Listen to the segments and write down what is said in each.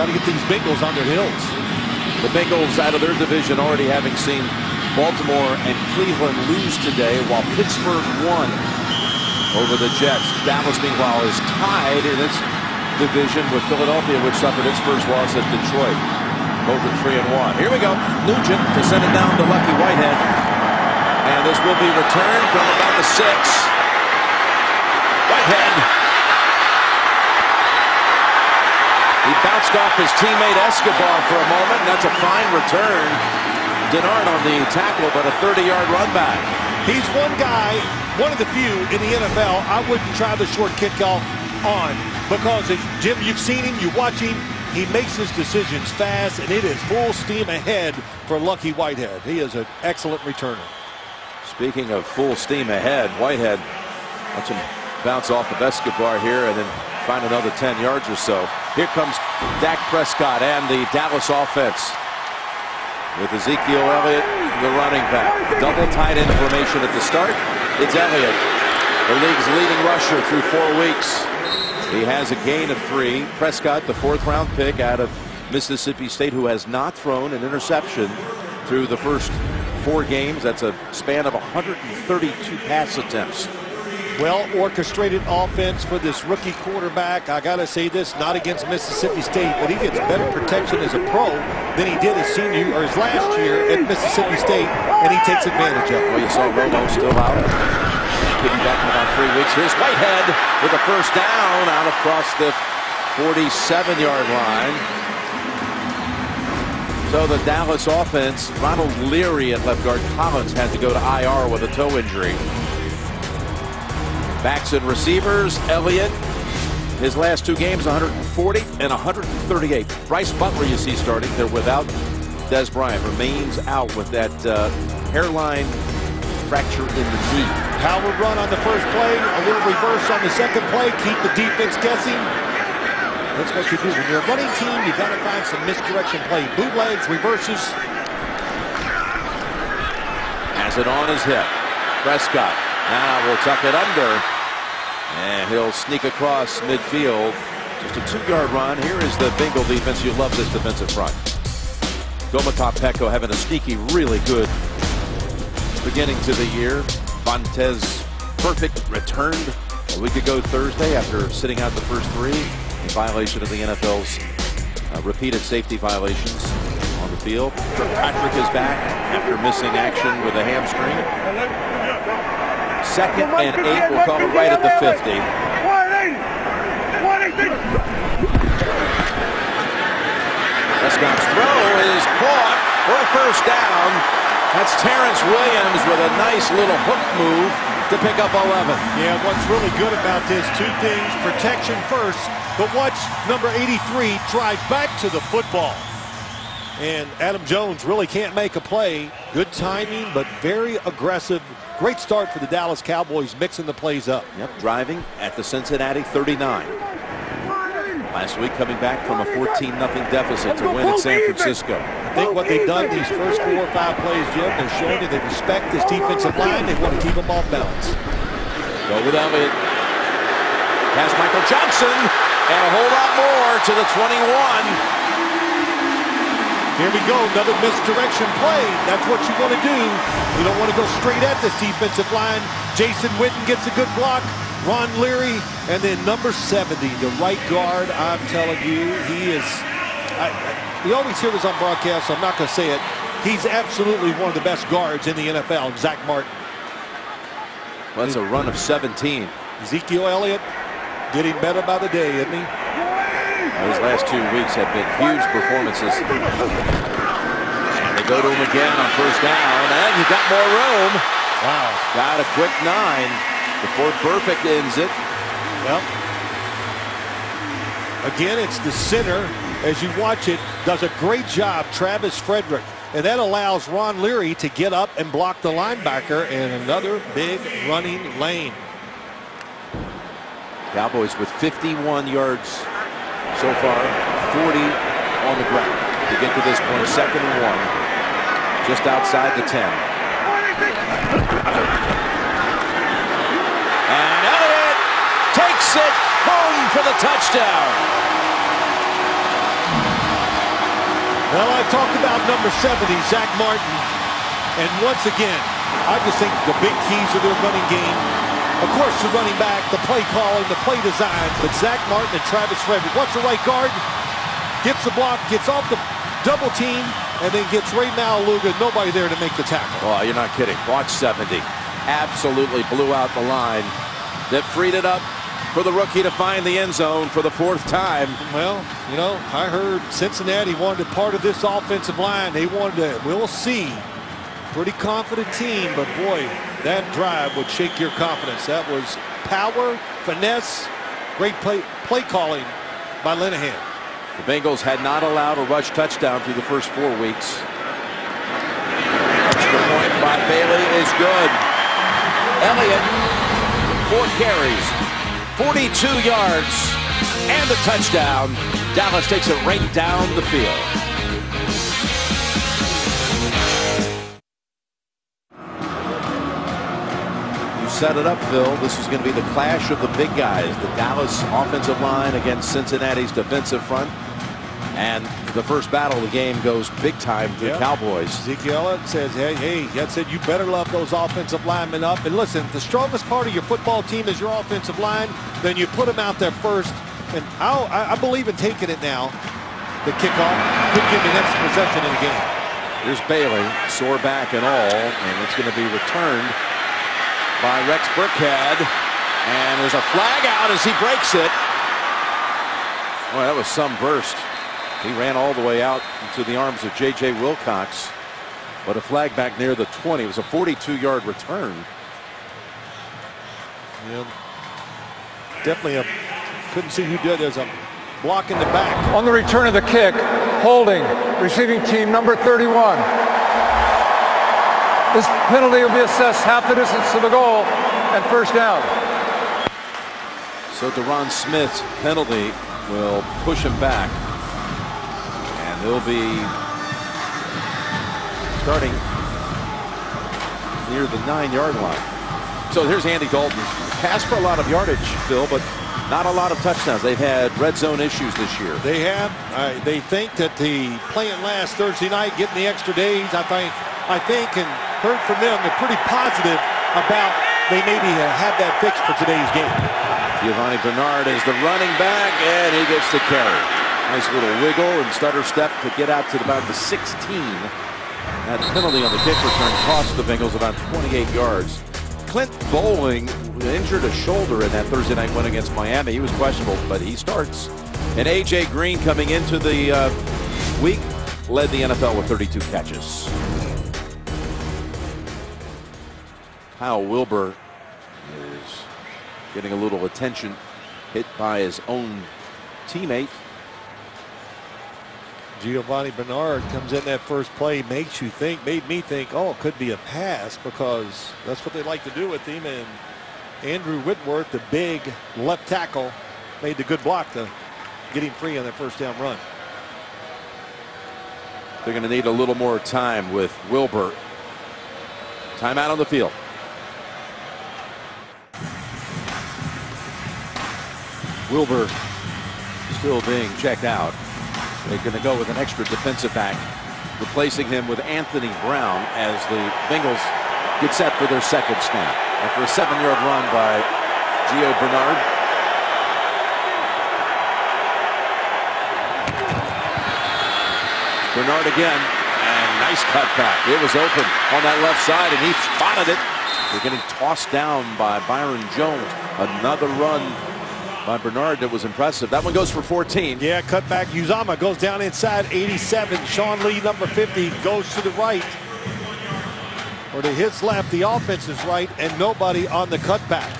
Got to get these Bengals on their heels. The Bengals out of their division already having seen Baltimore and Cleveland lose today while Pittsburgh won over the Jets. Dallas, meanwhile, is tied in its division with Philadelphia, which suffered its first loss at Detroit. Both at 3 and 1. Here we go. Nugent to send it down to Lucky Whitehead. And this will be returned from about the six. Whitehead. He bounced off his teammate Escobar for a moment. And That's a fine return. Dennard on the tackle, but a 30-yard run back. He's one guy, one of the few in the NFL I wouldn't try the short kickoff on because, Jim, you've seen him, you watch him, he makes his decisions fast, and it is full steam ahead for Lucky Whitehead. He is an excellent returner. Speaking of full steam ahead, Whitehead, watch him bounce off of Escobar here and then find another 10 yards or so. Here comes Dak Prescott and the Dallas offense with Ezekiel Elliott, the running back. Double tight end formation at the start. It's Elliott, the league's leading rusher through four weeks. He has a gain of three. Prescott, the fourth round pick out of Mississippi State, who has not thrown an interception through the first four games. That's a span of 132 pass attempts. Well orchestrated offense for this rookie quarterback. I got to say this, not against Mississippi State, but he gets better protection as a pro than he did his senior or his last year at Mississippi State, and he takes advantage of it. Well, you saw Romo still out Getting back in about three weeks. Here's Whitehead with a first down out across the 47-yard line. So the Dallas offense, Ronald Leary at left guard. Collins had to go to IR with a toe injury. Backs and receivers, Elliott. His last two games, 140 and 138. Brice Butler, you see starting. They're without Dez Bryant. Remains out with that uh, hairline fracture in the knee. Power run on the first play, a little reverse on the second play, keep the defense guessing. That's what you do. When you're a running team, you got to find some misdirection play. Bootlegs, reverses. Has it on his hip. Prescott now we'll tuck it under. And he'll sneak across midfield. Just a two-yard run. Here is the Bengal defense. You love this defensive front. Domata Peko having a sneaky, really good beginning to the year. Vontaze Burfict returned a week ago Thursday after sitting out the first three in violation of the NFL's uh, repeated safety violations on the field. Kirkpatrick is back after missing action with a hamstring. Second and eight, we'll call it right at the 50. Prescott's throw is caught for a first down. That's Terrance Williams with a nice little hook move to pick up 11. Yeah, what's really good about this, two things, protection first, but watch number 83 drive back to the football. And Adam Jones really can't make a play. Good timing, but very aggressive. Great start for the Dallas Cowboys, mixing the plays up. Yep, driving at the Cincinnati 39. Last week coming back from a 14-0 deficit to win at San Francisco. I think what they've done these first four or five plays, Jim, they're showing you they respect this defensive line. They want to keep them off balance. Go with Elliott. Has Michael Johnson. And a whole lot more to the 21. Here we go, another misdirection play. That's what you want to do. You don't want to go straight at this defensive line. Jason Witten gets a good block. Ron Leary, and then number 70, the right guard. I'm telling you, he is. I, we always hear this on broadcast, so I'm not going to say it. He's absolutely one of the best guards in the NFL, Zach Martin. Well, that's a run of 17. Ezekiel Elliott getting better by the day, isn't he? Those last two weeks have been huge performances. And they go to him again on first down, and he got more room. Wow. Got a quick nine before Burfict ends it. Well, again, it's the center. As you watch it, does a great job, Travis Frederick. And that allows Ron Leary to get up and block the linebacker in another big running lane. Cowboys with 51 yards so far, 40 on the ground to get to this point. Second and one, just outside the 10. And it takes it home for the touchdown. Well, I talked about number 70, Zach Martin. And once again, I just think the big keys of their running game, of course, the running back, the play calling, the play design, but Zach Martin and Travis Frederick. What's the right guard? Gets the block, gets off the double team, and then gets Rey Maualuga. Nobody there to make the tackle. Oh, you're not kidding. Watch 70. Absolutely blew out the line. That freed it up for the rookie to find the end zone for the fourth time. Well, you know, I heard Cincinnati wanted part of this offensive line. They wanted to, we'll see. Pretty confident team, but boy, that drive would shake your confidence. That was power, finesse, great play, play calling by Linehan. The Bengals had not allowed a rush touchdown through the first four weeks. Extra point by Bailey is good. Elliott, four carries, 42 yards, and a touchdown. Dallas takes it right down the field. Set it up, Phil. This is going to be the clash of the big guys. The Dallas offensive line against Cincinnati's defensive front. And the first battle of the game goes big time to the Cowboys. Ezekiel Elliott says, hey, hey, that said, you better love those offensive linemen up. And listen, the strongest part of your football team is your offensive line. Then you put them out there first. And I, I believe in taking it now. The kickoff could give you an extra possession in the game. Here's Bailey, sore back and all, and it's going to be returned by Rex Burkhead. And there's a flag out as he breaks it. Boy, that was some burst. He ran all the way out into the arms of J.J. Wilcox. But a flag back near the 20. It was a 42-yard return. Yeah. Definitely a couldn't see who did. as a block in the back. On the return of the kick, holding, receiving team number 31. This penalty will be assessed half the distance to the goal and first down. So Derron Smith's penalty will push him back. And he'll be starting near the nine-yard line. So here's Andy Dalton. Passed for a lot of yardage, Phil, but not a lot of touchdowns. They've had red zone issues this year. They have. Uh, they think that the playing last Thursday night, getting the extra days, I think, I think, and heard from them, they're pretty positive about they maybe have that fixed for today's game. Giovanni Bernard is the running back, and he gets the carry. Nice little wiggle and stutter step to get out to about the 16. That penalty on the kick return cost the Bengals about 28 yards. Clint Boling injured a shoulder in that Thursday night win against Miami. He was questionable, but he starts. And A.J. Green coming into the uh, week led the NFL with 32 catches. Kyle Wilber is getting a little attention hit by his own teammate Giovanni Bernard comes in that first play, makes you think, made me think, oh, it could be a pass because that's what they like to do with him. And Andrew Whitworth, the big left tackle, made the good block to get him free on that first down run. They're going to need a little more time with Wilber. Timeout on the field. Wilber still being checked out. They're going to go with an extra defensive back, replacing him with Anthony Brown as the Bengals get set for their second snap. After a seven-yard run by Gio Bernard. Bernard again, and nice cutback. It was open on that left side, and he spotted it. They're getting tossed down by Byron Jones. Another run by Bernard that was impressive. That one goes for 14. Yeah, cut back. Uzomah goes down inside 87. Sean Lee, number 50, goes to the right. Or to his left, the offense is right, and nobody on the cutback.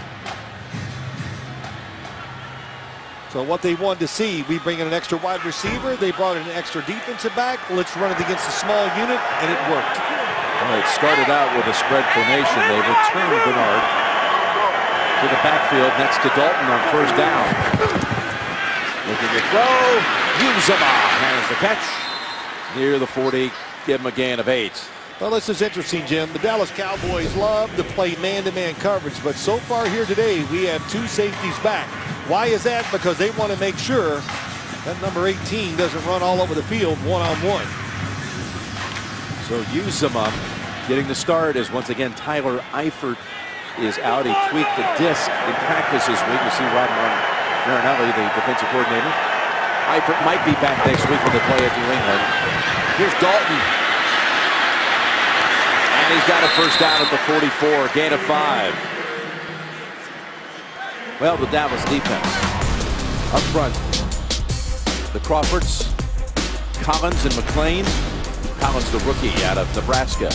So what they wanted to see, we bring in an extra wide receiver. They brought in an extra defensive back. Let's run it against a small unit, and it worked. Well, it started out with a spread formation. They returned Bernard to the backfield next to Dalton on first down. Looking to throw. Uzomah has the catch near the 40. Give him a gain of eight. Well, this is interesting, Jim. The Dallas Cowboys love to play man-to-man -man coverage, but so far here today, we have two safeties back. Why is that? Because they want to make sure That number 18 doesn't run all over the field one-on-one. So Uzomah getting the start as once again Tyler Eifert is out. He tweaked the disc in practice this week. You see Rod Marinelli, the defensive coordinator. Eifert might be back next week when they play at New England. Here's Dalton. And he's got a first down at the 44, gain of five. Well, the Dallas defense up front the Crawfords, Collins and McClain. Collins, the rookie out of Nebraska.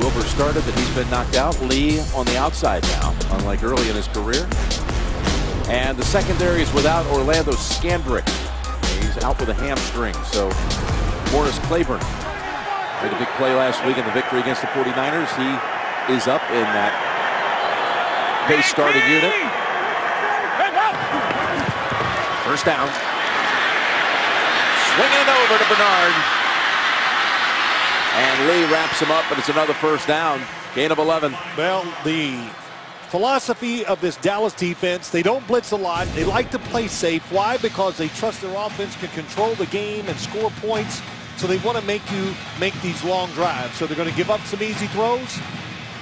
Wilber started, but he's been knocked out. Lee on the outside now, unlike early in his career. And the secondary is without Orlando Scandrick. He's out with a hamstring, so Morris Claiborne made a big play last week in the victory against the 49ers. He is up in that base starting unit. First down. Swinging it over to Bernard. And Lee wraps him up, but it's another first down. Gain of 11. Well, the philosophy of this Dallas defense, they don't blitz a lot. They like to play safe. Why? Because they trust their offense can control the game and score points. So they want to make you make these long drives. So they're going to give up some easy throws.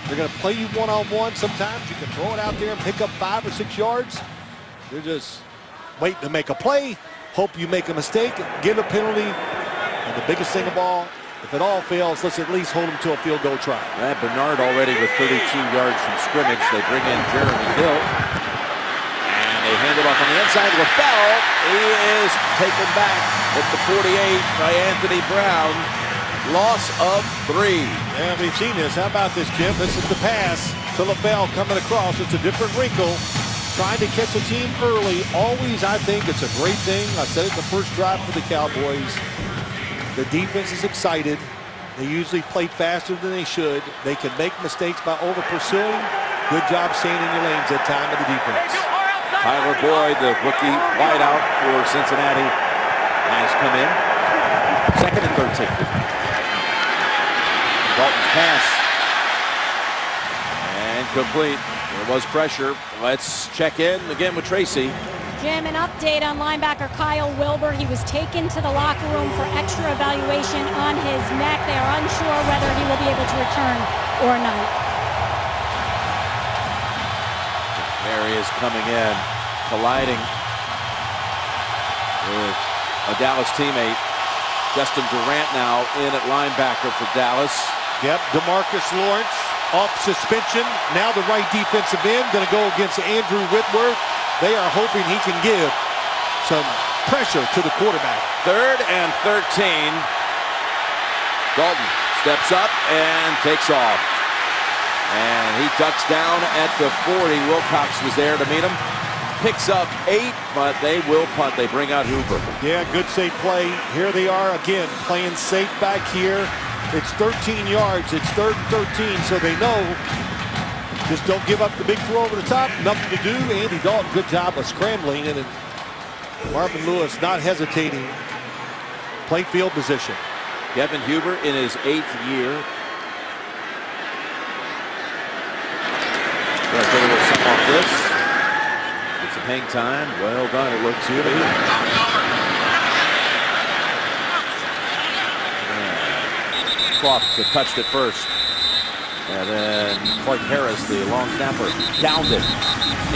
They're going to play you one-on-one. -on -one. Sometimes you can throw it out there and pick up five or six yards. They're just waiting to make a play, hope you make a mistake, get a penalty, and the biggest thing of all, if it all fails, let's at least hold them to a field goal try. That Bernard already with 32 yards from scrimmage. They bring in Jeremy Hill. And they hand it off on the inside. LaFell, he is taken back at the 48 by Anthony Brown. Loss of three. Yeah, we've seen this. How about this, Jim? This is the pass to LaFell coming across. It's a different wrinkle trying to catch a team early. Always, I think it's a great thing. I said it the first drive for the Cowboys. The defense is excited. They usually play faster than they should. They can make mistakes by over pursuing. Good job staying in your lanes that time of the defense. Tyler Boyd, the rookie wideout for Cincinnati, has come in. Second and 13. Dalton's pass. And complete. There was pressure. Let's check in again with Tracy. Jim, an update on linebacker Kyle Wilber. He was taken to the locker room for extra evaluation on his neck. They are unsure whether he will be able to return or not. There he is coming in, colliding with a Dallas teammate. Justin Durant now in at linebacker for Dallas. Yep, Demarcus Lawrence off suspension. Now the right defensive end going to go against Andrew Whitworth. They are hoping he can give some pressure to the quarterback. Third and 13. Dalton steps up and takes off. And he ducks down at the 40. Wilcox was there to meet him. Picks up eight, but they will punt. They bring out Huber. Yeah, good safe play. Here they are again, playing safe back here. It's 13 yards. It's third and 13, so they know just don't give up the big throw over the top. Nothing to do. Andy Dalton, good job of scrambling. And Marvin Lewis not hesitating. Play field position. Kevin Huber in his eighth year. Got a little something off this. Get some hang time. Well done, it looks here. Croft that touched it first. And then Clark Harris, the long snapper, downed it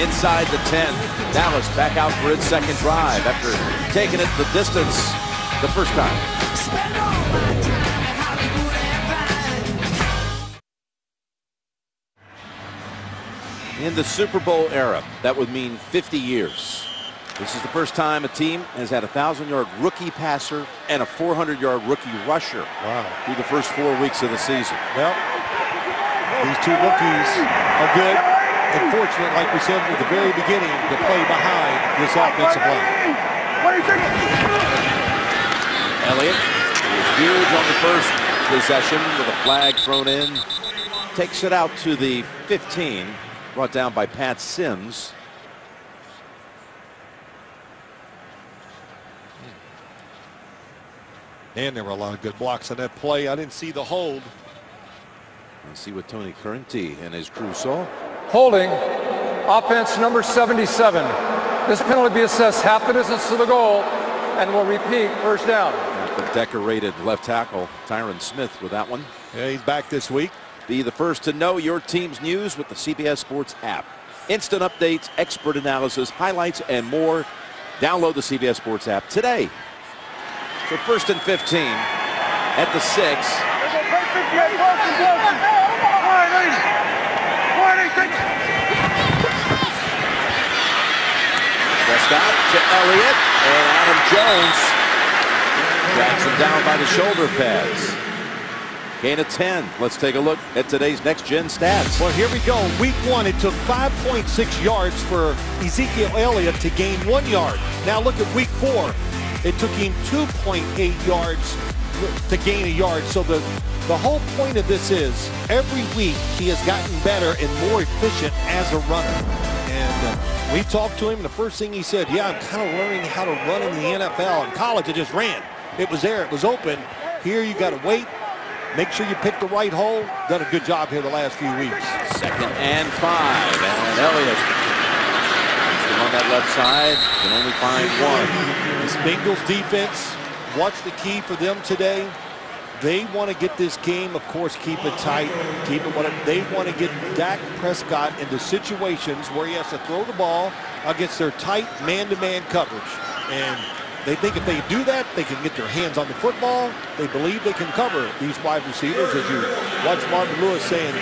inside the 10. Dallas back out for its second drive after taking it the distance the first time. In the Super Bowl era, that would mean 50 years. This is the first time a team has had a 1,000-yard rookie passer and a 400-yard rookie rusher wow. through the first four weeks of the season. Well, these two rookies are good and fortunate, like we said at the very beginning, to play behind this offensive line. Elliott is huge on the first possession with a flag thrown in. Takes it out to the 15, brought down by Pat Sims. And there were a lot of good blocks on that play. I didn't see the hold. Let's see what Tony Corrente and his crew saw. Holding, offense number 77. This penalty be assessed half the distance to the goal and will repeat first down. The decorated left tackle, Tyron Smith, with that one. Yeah, he's back this week. Be the first to know your team's news with the CBS Sports app. Instant updates, expert analysis, highlights, and more. Download the CBS Sports app today. So first and 15 at the six. Prescott to Elliott and Adam Jones tracks him down by the shoulder pads. Gain of 10. Let's take a look at today's next gen stats. Well, here we go. Week one, it took 5.6 yards for Ezekiel Elliott to gain one yard. Now look at week four. It took him 2.8 yards to gain a yard. So the, the whole point of this is every week he has gotten better and more efficient as a runner. And uh, we talked to him, and the first thing he said, yeah, I'm kind of learning how to run in the NFL. In college, I just ran. It was there. It was open. Here, you got to wait. Make sure you pick the right hole. Done a good job here the last few weeks. Second and five. And Elliott on that left side can only find one. This Bengals defense, what's the key for them today? They want to get this game, of course, keep it tight, keep it whatever. They want to get Dak Prescott into situations where he has to throw the ball against their tight man-to-man -man coverage. And they think if they do that, they can get their hands on the football. They believe they can cover these wide receivers. As you watch Marvin Lewis saying,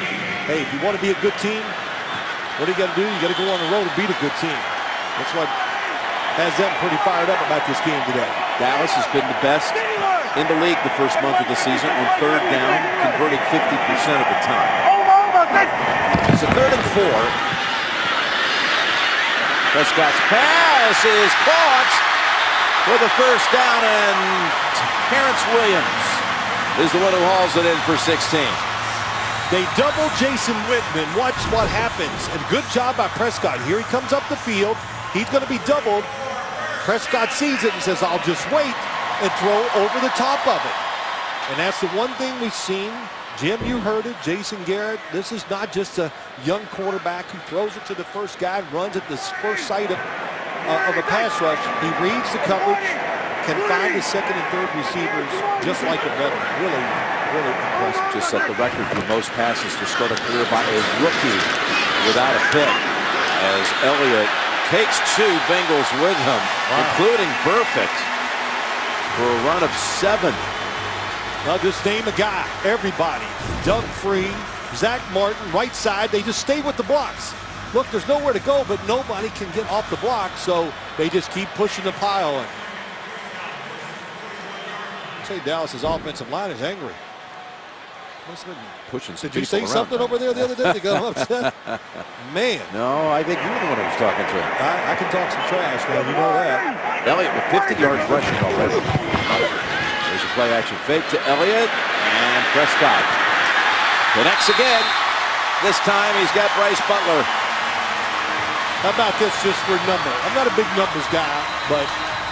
hey, if you want to be a good team, what do you got to do? You got to go on the road and beat a good team. That's what has them pretty fired up about this game today. Dallas has been the best in the league the first month of the season on third down, converting 50% of the time. It's a third and four. Prescott's pass is caught for the first down, and Terrance Williams is the one who hauls it in for 16. They double Jason Witten. Watch what happens. And good job by Prescott. Here he comes up the field. He's going to be doubled. Prescott sees it and says, I'll just wait and throw over the top of it. And that's the one thing we've seen. Jim, you heard it. Jason Garrett. This is not just a young quarterback who throws it to the first guy, and runs at the first sight of uh, of a pass rush. He reads the coverage, can find the second and third receivers just like a veteran. Really, really impressive. Just set the record for most passes to start a career by a rookie without a pick. As Elliott takes two Bengals with him, wow. including Burfict, for a run of seven. Now just name a guy. Everybody. Doug Free, Zach Martin, right side. They just stay with the blocks look, there's nowhere to go, but nobody can get off the block, so they just keep pushing the pile. And I'd say Dallas's offensive line is angry. Pushing Did you say something over there the other day to go upset? Man. No, I think you were the one who was talking to him. I, I can talk some trash, man. You know that. Elliott with 50 yards rushing already. There's a play action fake to Elliott and Prescott. Connects again. This time he's got Brice Butler. How about this just for number? I'm not a big numbers guy, but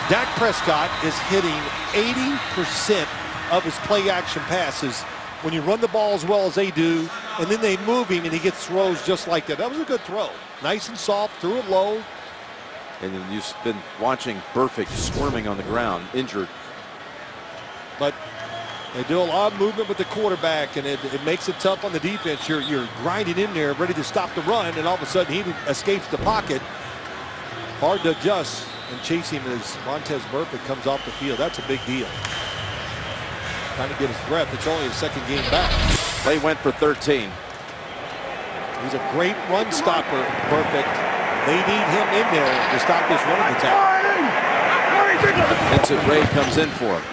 Dak Prescott is hitting 80% of his play action passes when you run the ball as well as they do, and then they move him and he gets throws just like that. That was a good throw. Nice and soft, threw it low. And then you've been watching Burfict squirming on the ground, injured. But they do a lot of movement with the quarterback, and it, it, makes it tough on the defense. You're, you're grinding in there, ready to stop the run, and all of a sudden he escapes the pocket. Hard to adjust and chase him as Vontaze Burfict comes off the field. That's a big deal. Trying to get his breath. It's only his second game back. They went for 13. He's a great run stopper, Burfict. They need him in there to stop this running attack. Vincent Rey comes in for him.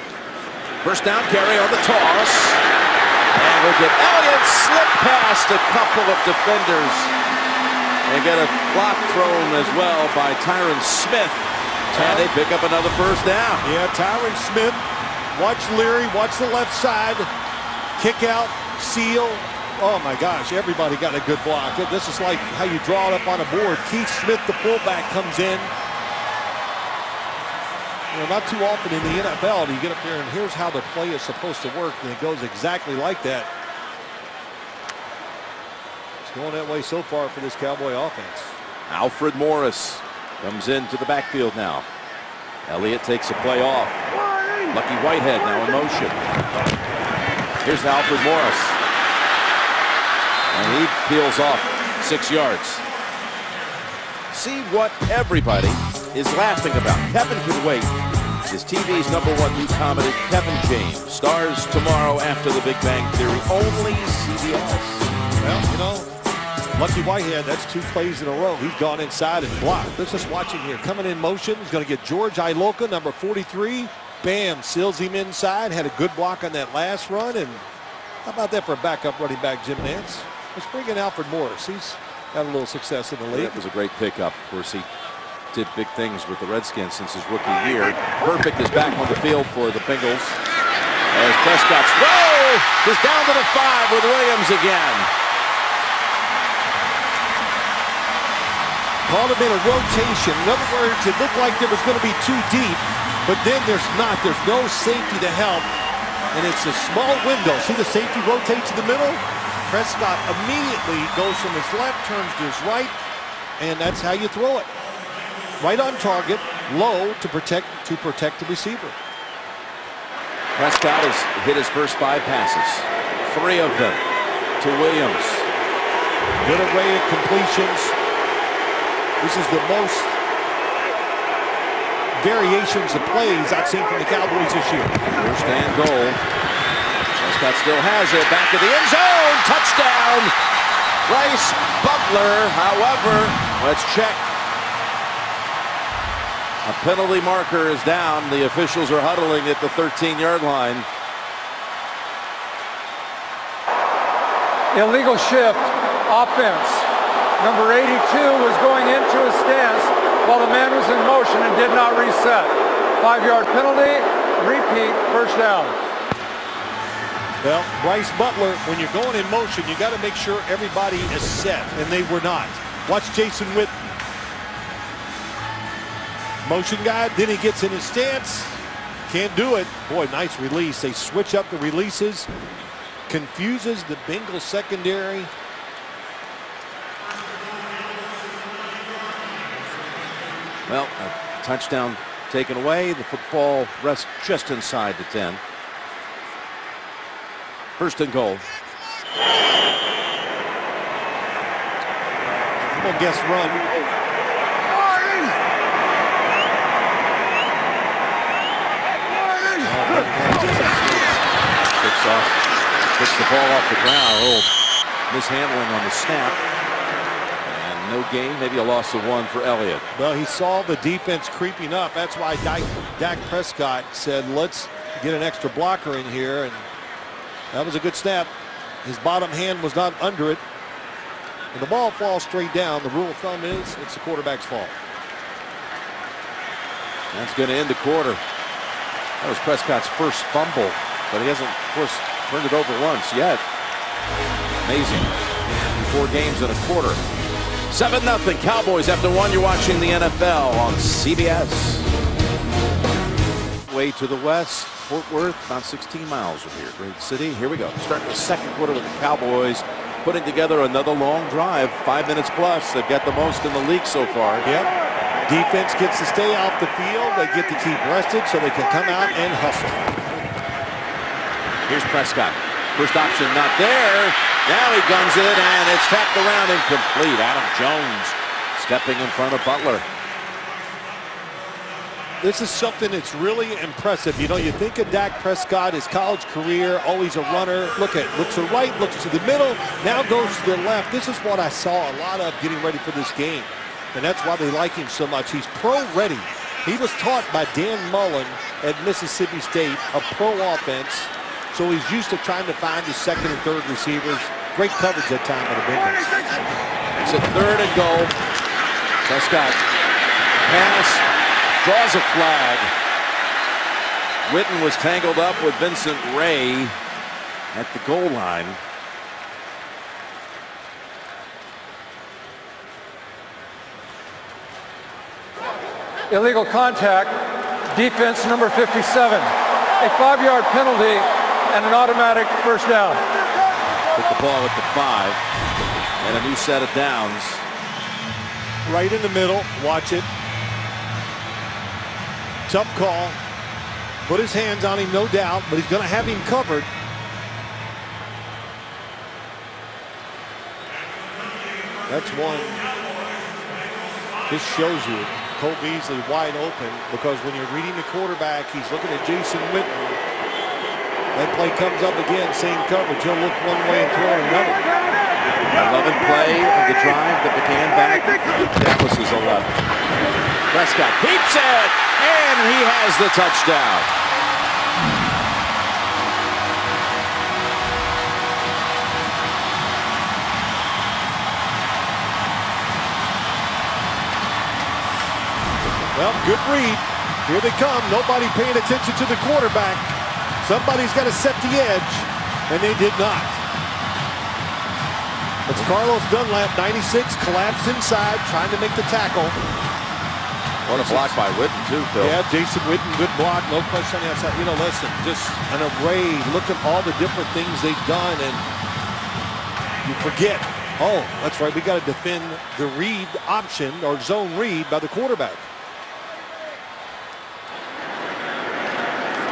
First down carry on the toss. And we'll get Elliott slip past a couple of defenders. And get a block thrown as well by Tyron Smith. And they pick up another first down. Yeah, Tyron Smith. Watch Leary, watch the left side. Kick out, seal. Oh my gosh, everybody got a good block. This is like how you draw it up on a board. Keith Smith, the fullback, comes in. You know, not too often in the NFL do you get up there and here's how the play is supposed to work, and it goes exactly like that. It's going that way so far for this Cowboy offense. Alfred Morris comes into the backfield now. Elliott takes a play off. Lucky Whitehead now in motion. Here's Alfred Morris. And he peels off six yards. See what everybody is laughing about. Kevin can wait. Is TV's number one new comedy, Kevin James, stars tomorrow after The Big Bang Theory, only CBS. Well, you know, Lucky Whitehead, that's two plays in a row. He's gone inside and blocked. Let's just watch him here. Coming in motion. He's going to get George Iloka, number 43. Bam, seals him inside. Had a good block on that last run. And how about that for a backup running back, Jim Nantz? Let's bring in Alfred Morris. He's had a little success in the league. That was a great pickup. Of course, he did big things with the Redskins since his rookie year. Burfict is back on the field for the Bengals. As Prescott's throw is down to the five with Williams again. Called him in a rotation. In other words, it looked like there was going to be too deep, but then there's not. There's no safety to help, and it's a small window. See the safety rotate to the middle? Prescott immediately goes from his left, turns to his right, and that's how you throw it. Right on target, low to protect to protect the receiver. Prescott has hit his first five passes, three of them to Williams. Good array of completions. This is the most variations of plays I've seen from the Cowboys this year. First and goal. Prescott still has it. Back to the end zone. Touchdown. Brice Butler. However, let's check. A penalty marker is down. The officials are huddling at the 13-yard line. Illegal shift. Offense. Number 82 was going into a stance while the man was in motion and did not reset. Five-yard penalty, repeat, first down. Well, Brice Butler, when you're going in motion, you got to make sure everybody is set, and they were not. Watch Jason Witten. Motion guy, then he gets in his stance. Can't do it. Boy, nice release. They switch up the releases. Confuses the Bengals secondary. Well, a touchdown taken away. The football rests just inside the 10. First and goal. On, guess run. Oh, kicks off, kicks the ball off the ground. A little mishandling on the snap no gain, maybe a loss of one for Elliott. Well, he saw the defense creeping up. That's why Dak, Dak Prescott said, let's get an extra blocker in here. And that was a good snap. His bottom hand was not under it. When the ball falls straight down, the rule of thumb is it's the quarterback's fault. That's going to end the quarter. That was Prescott's first fumble, but he hasn't, of course, turned it over once yet. Amazing. Four games in a quarter. 7-0 Cowboys after one. You're watching the NFL on CBS. Way to the west, Fort Worth, about 16 miles from here. Great city. Here we go. Starting the second quarter with the Cowboys putting together another long drive, five minutes plus. They've got the most in the league so far. Yep. Defense gets to stay off the field. They get to keep rested so they can come out and hustle. Here's Prescott. First option not there. Now he guns it, and it's tapped around incomplete. Adam Jones stepping in front of Butler. This is something that's really impressive. You know, you think of Dak Prescott, his college career, oh, always a runner. Look at, looks to the right, looks to the middle, now goes to the left. This is what I saw a lot of getting ready for this game. And that's why they like him so much. He's pro-ready. He was taught by Dan Mullen at Mississippi State, a pro offense so he's used to trying to find his second and third receivers. Great coverage that time by the Bengals. It's a third and goal. Prescott pass, draws a flag. Witten was tangled up with Vincent Rey at the goal line. Illegal contact, defense number 57. A five-yard penalty and an automatic first down. Took the ball at the five and a new set of downs. right in the middle. Watch it. Tough call. Put his hands on him, no doubt, but he's going to have him covered. That's one. This shows you Cole Beasley wide open because when you're reading the quarterback, he's looking at Jason Witten. That play comes up again, same coverage. He'll look one way and throw another. 11th play of the drive that began back Dallas is 11. Prescott keeps it, and he has the touchdown. Well, good read. Here they come. Nobody paying attention to the quarterback. Somebody's got to set the edge, and they did not. It's Carlos Dunlap, 96, collapsed inside, trying to make the tackle. What a block by Witten, too, Phil. Yeah, Jason Witten, good block, no question on the outside. You know, listen, just an array. Look at all the different things they've done, and you forget. Oh, that's right. We got to defend the read option or zone read by the quarterback.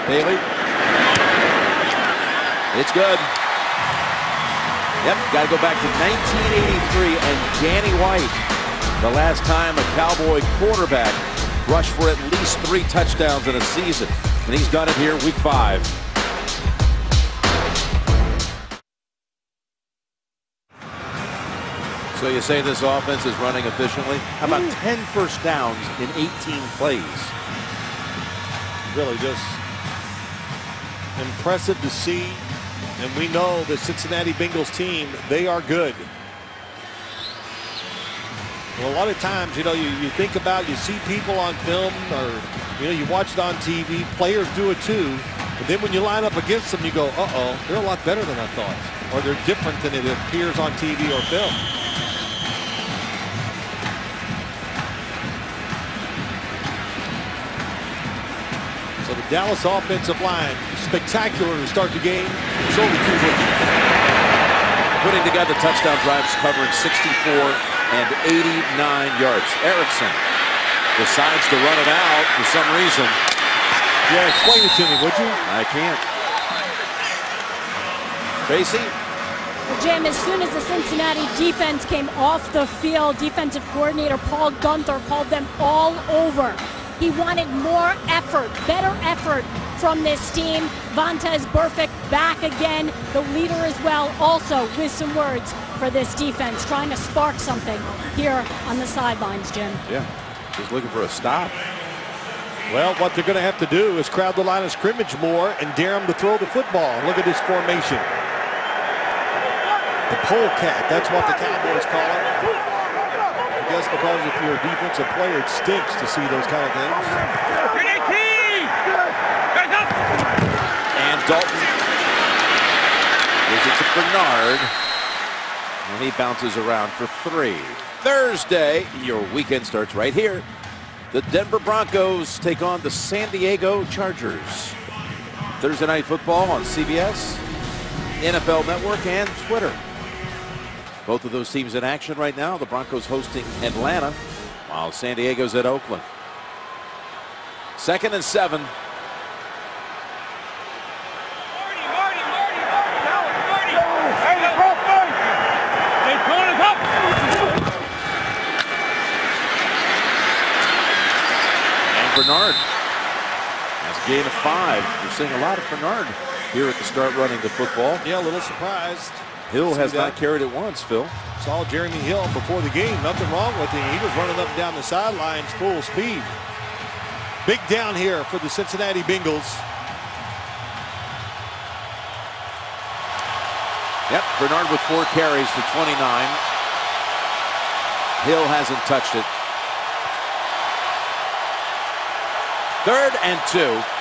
Bailey. It's good. Yep, got to go back to 1983 and Danny White. The last time a Cowboy quarterback rushed for at least three touchdowns in a season. And he's done it here week five. So you say this offense is running efficiently? How about hmm. 10 first downs in 18 plays? Really just impressive to see. And we know the Cincinnati Bengals team, they are good. Well, a lot of times, you know, you, you think about, you see people on film or, you know, you watch it on TV, players do it too. But then when you line up against them, you go, uh-oh, they're a lot better than I thought. Or they're different than it appears on TV or film. Dallas offensive line, spectacular to start the game. It's only two rookies. Putting together touchdown drives covering 64 and 89 yards. Erickson decides to run it out for some reason. Yeah, explain it to me, would you? I can't. Tracy? Jim, as soon as the Cincinnati defense came off the field, defensive coordinator Paul Guenther called them all over. He wanted more effort, better effort from this team. Vontaze Burfict back again, the leader as well, also with some words for this defense, trying to spark something here on the sidelines, Jim. Yeah, just looking for a stop. Well, what they're going to have to do is crowd the line of scrimmage more and dare them to throw the football. Look at this formation. The polecat, that's what the Cowboys call it. Because if you're a defensive player, it stinks to see those kind of things. And Dalton gives it to Bernard. And he bounces around for three. Thursday, your weekend starts right here. The Denver Broncos take on the San Diego Chargers. Thursday night football on CBS, NFL Network, and Twitter. Both of those teams in action right now. The Broncos hosting Atlanta, while San Diego's at Oakland. Second and seven. And Bernard has a gain of five. We're seeing a lot of Bernard here at the start running the football. Yeah, a little surprised. Hill has not carried it once, Phil. Saw Jeremy Hill before the game. Nothing wrong with him. He was running up and down the sidelines full speed. Big down here for the Cincinnati Bengals. Yep, Bernard with four carries for 29. Hill hasn't touched it. Third and two.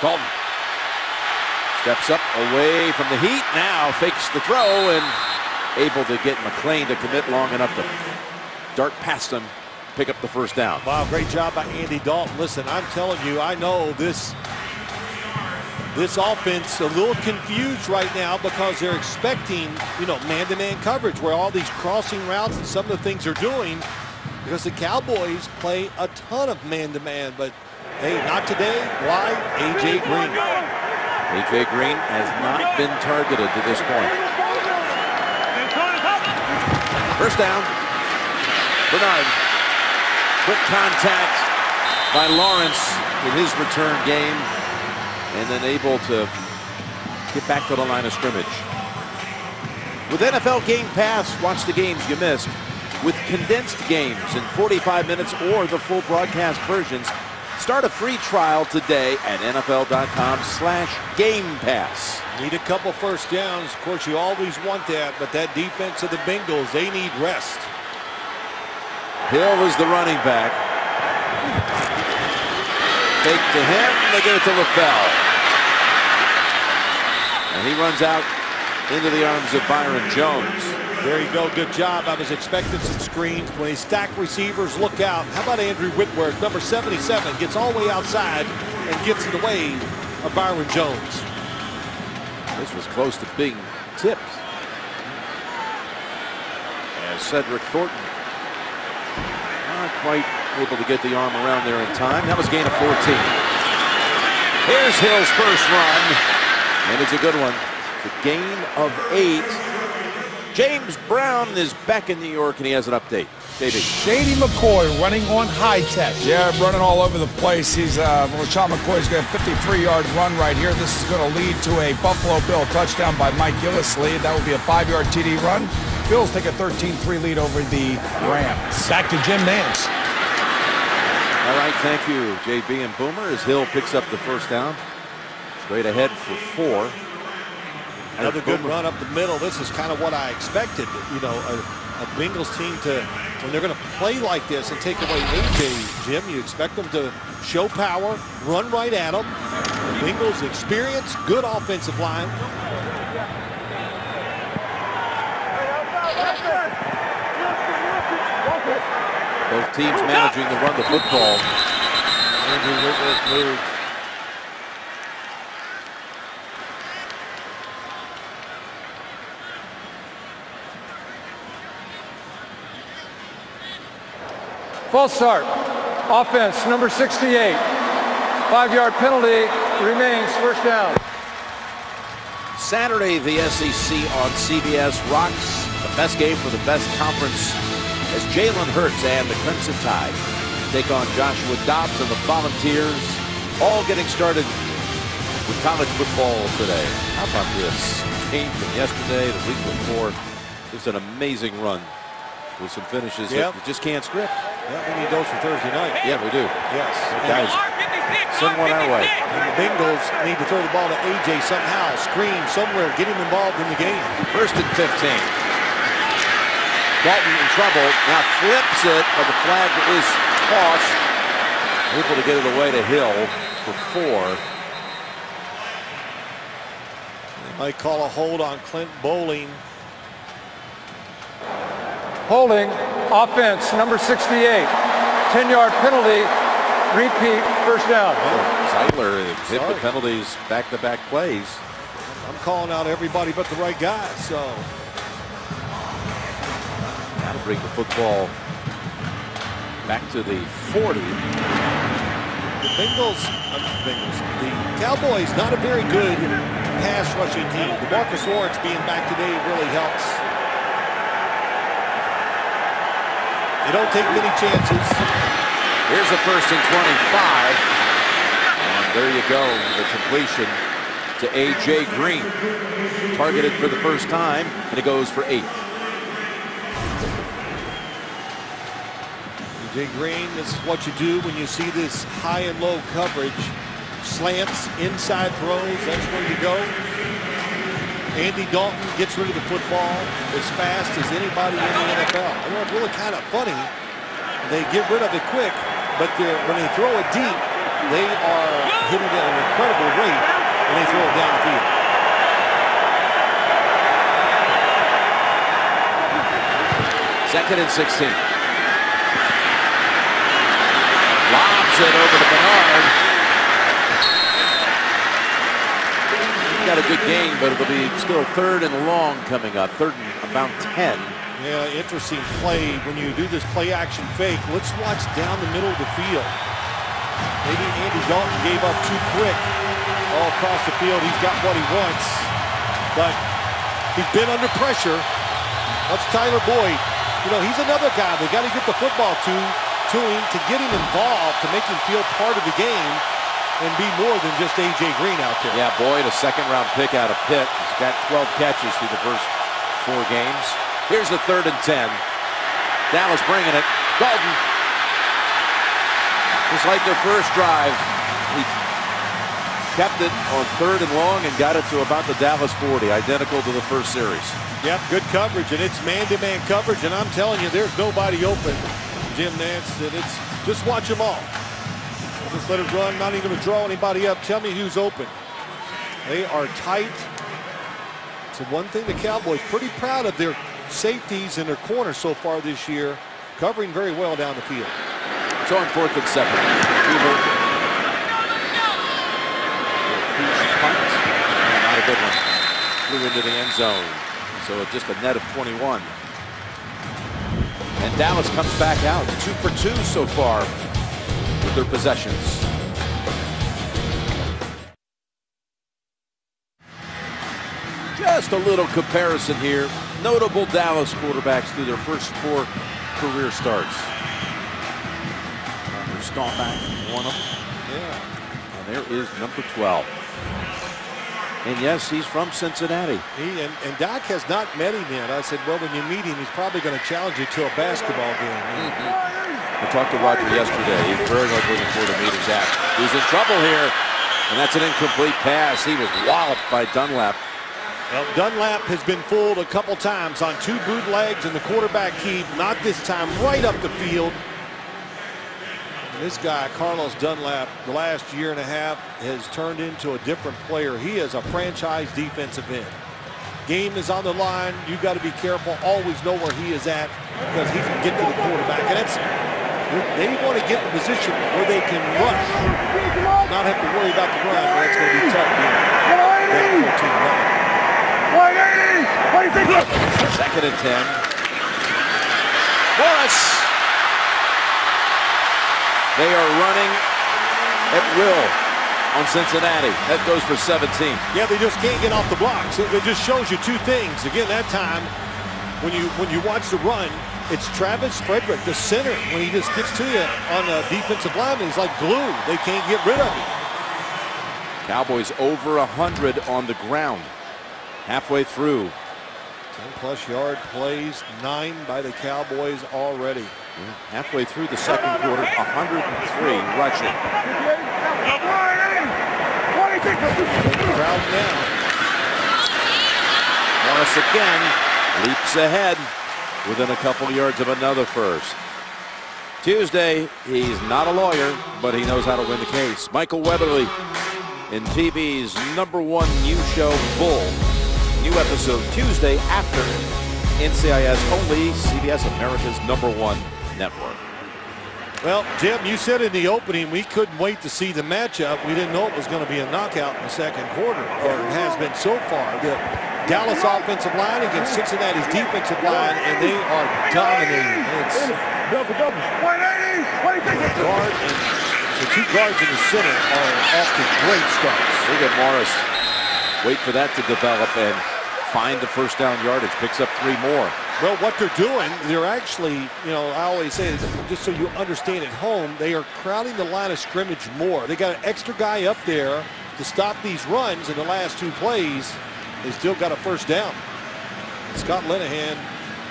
Dalton steps up away from the heat. Now fakes the throw and able to get McClain to commit long enough to dart past him, pick up the first down. Wow, great job by Andy Dalton. Listen, I'm telling you, I know this this offense a little confused right now because they're expecting, you know, man-to-man -man coverage where all these crossing routes and some of the things they're doing because the Cowboys play a ton of man-to-man, -man, but hey, not today. Why? A.J. Green. A.J. Green has not been targeted to this point. First down. Bernard. Quick contact by Lawrence in his return game and then able to get back to the line of scrimmage. With NFL Game Pass, watch the games you missed with condensed games in 45 minutes or the full broadcast versions. Start a free trial today at NFL.com slash Game Pass. Need a couple first downs. Of course, you always want that, but that defense of the Bengals, they need rest. Hill is the running back. Fake to him. They give it to LaFell. And he runs out into the arms of Byron Jones. There you go. Good job. I was expecting some screens. When they stack receivers, look out. How about Andrew Whitworth, number 77, gets all the way outside and gets in the way of Byron Jones. This was close to being tipped. As Cedric Thornton not quite able to get the arm around there in time. That was gain of 14. Here's Hill's first run. And it's a good one. A gain of eight. James Brown is back in New York, and he has an update. JB. Shady McCoy running on high tech. Yeah, running all over the place. He's uh, LeSean McCoy's got a 53-yard run right here. This is going to lead to a Buffalo Bill touchdown by Mike Gillislee. That will be a five-yard TD run. Bills take a 13-3 lead over the Rams. Back to Jim Nantz. All right, thank you, JB and Boomer, as Hill picks up the first down. Straight ahead for four. Another good run up the middle. This is kind of what I expected. You know, a, a Bengals team to, when they're going to play like this and take away AJ, Jim, you expect them to show power, run right at them. The Bengals experience, good offensive line. Both teams managing to run the football. Andrew Whitworth moved. False start. Offense, number 68. Five-yard penalty remains first down. Saturday, the SEC on CBS rocks the best game for the best conference as Jalen Hurts and the Crimson Tide take on Joshua Dobbs and the Volunteers, all getting started with college football today. How about this? Game from yesterday, the week before. Just an amazing run with some finishes yep. that you just can't script. Yeah, we need those for Thursday night. Yeah, we do. Yes. Guys, send one our way. And the Bengals need to throw the ball to A.J. somehow. Screen somewhere. Get him involved in the game. First and 15. Dalton in trouble. Now flips it, but the flag is tossed. Able to get it away to Hill for four. They might call a hold on Clint Boling. Holding, offense, number 68. 10-yard penalty, repeat, first down. Zeitler hit the penalties back-to-back -back plays. I'm calling out everybody but the right guy, so. That'll bring the football back to the 40. The Bengals, uh, Bengals, the Cowboys, not a very good pass rushing team. DeMarcus Lawrence being back today really helps. They don't take many chances. Here's a first and 25. And there you go, the completion to A.J. Green. Targeted for the first time, and it goes for eight. A.J. Green, this is what you do when you see this high and low coverage. Slants, inside throws, that's where you go. Andy Dalton gets rid of the football as fast as anybody in the NFL. I know it's really kind of funny. They get rid of it quick, but when they throw it deep, they are hitting it at an incredible rate when they throw it down the field. Second and 16. Lobs it over to Bernard. Got a good gain, but it'll be still third and long coming up. Third and about 10. Yeah, interesting play when you do this play action fake. Let's watch down the middle of the field. Maybe Andy Dalton gave up too quick all across the field. He's got what he wants, but he's been under pressure. Watch Tyler Boyd. You know, he's another guy. They got to get the football to, to him to get him involved, to make him feel part of the game and be more than just A.J. Green out there. Yeah, Boyd, a second-round pick out of Pitt. He's got 12 catches through the first four games. Here's the third and 10. Dallas bringing it. Dalton. Just like their first drive, he kept it on third and long and got it to about the Dallas 40, identical to the first series. Yep, good coverage, and it's man-to-man -man coverage, and I'm telling you, there's nobody open, Jim Nantz, and it's just watch them all. Just let it run, not even draw anybody up. Tell me who's open. They are tight. It's the one thing the Cowboys pretty proud of their safeties and their corners so far this year, covering very well down the field. So on fourth and seven. Huber. Not a good one. Flew into the end zone. So just a net of 21. And Dallas comes back out. Two for two so far their possessions. Just a little comparison here. Notable Dallas quarterbacks through their first four career starts. Staubach, one of them. Yeah. And there is number 12. And yes, he's from Cincinnati. He and, and Dak has not met him yet. I said, well, when you meet him, he's probably going to challenge you to a basketball game. Mm -hmm. I talked to Roger yesterday. He's very much looking forward to meeting Dak. He's in trouble here, and that's an incomplete pass. He was walloped by Dunlap. Well, Dunlap has been fooled a couple times on two bootlegs and the quarterback keep. Not this time, right up the field. This guy, Carlos Dunlap, the last year and a half has turned into a different player. He is a franchise defensive end. Game is on the line. You got to be careful. Always know where he is at because he can get to the quarterback. And it's they want to get in a position where they can rush, not have to worry about the run. But it's going to be tough. Second and ten. Morris they are running at will on Cincinnati. That goes for 17. Yeah, they just can't get off the blocks. It just shows you two things. Again, that time, when you when you watch the run, it's Travis Frederick, the center. When he just gets to you on the defensive line, he's like glue. They can't get rid of him. Cowboys over 100 on the ground. Halfway through. 10 plus yard plays, nine by the Cowboys already. Halfway through the second quarter, 103 rushing. Crowd now. Morris again leaps ahead within a couple yards of another first. Tuesday, he's not a lawyer, but he knows how to win the case. Michael Weatherly in TV's number one new show, Bull. New episode Tuesday after NCIS only, CBS America's number one network. Well, Jim, you said in the opening we couldn't wait to see the matchup. We didn't know it was going to be a knockout in the second quarter, or it has been so far. The Dallas offensive line against Cincinnati's defensive line, and they are dominating. It's double, double. 180, the guard and the two guards in the center are off to great starts. Look at Morris. Wait for that to develop and find the first down yardage. Picks up three more. Well, what they're doing, they're actually, you know, I always say, just so you understand at home, they are crowding the line of scrimmage more. They got an extra guy up there to stop these runs in the last two plays. They still got a first down. Scott Linehan,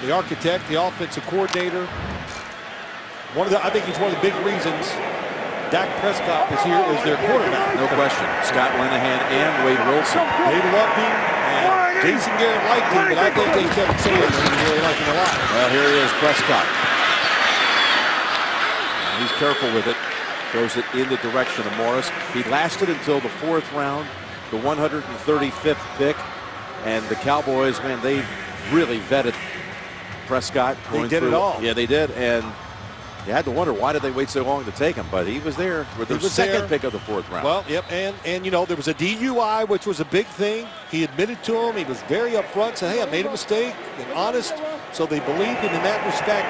the architect, the offensive coordinator. One of the, I think he's one of the big reasons Dak Prescott is here as their quarterback. No question. Scott Linehan and Wade Wilson. They love him. Jason Garrett liked him, but I think they kept that he really liked him a lot. Well, here he is, Prescott. He's careful with it. Throws it in the direction of Morris. He lasted until the fourth round, the 135th pick. And the Cowboys, man, they really vetted Prescott. They did through. it all. Yeah, they did. And You had to wonder why did they wait so long to take him, but he was there with the second there. pick of the fourth round. Well, yep, and and you know there was a DUI, which was a big thing. He admitted to him. He was very upfront, said, "Hey, I made a mistake," and honest. So they believed him in that respect.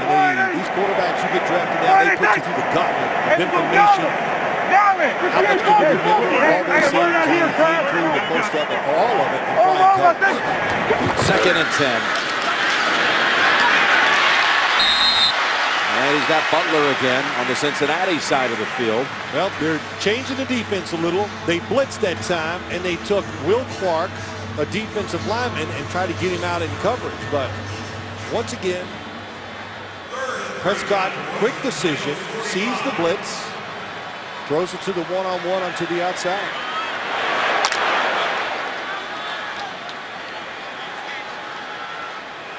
And they, these quarterbacks, you get drafted now, they put you through the gauntlet of information. How much can you remember all those things? And he came through with most of it, all of it, in flying colors. Second and 10. And he's got Butler again on the Cincinnati side of the field. Well, they're changing the defense a little. They blitzed that time, and they took Will Clarke, a defensive lineman, and tried to get him out in coverage. But once again, Prescott, quick decision, sees the blitz, throws it to the one-on-one onto the outside.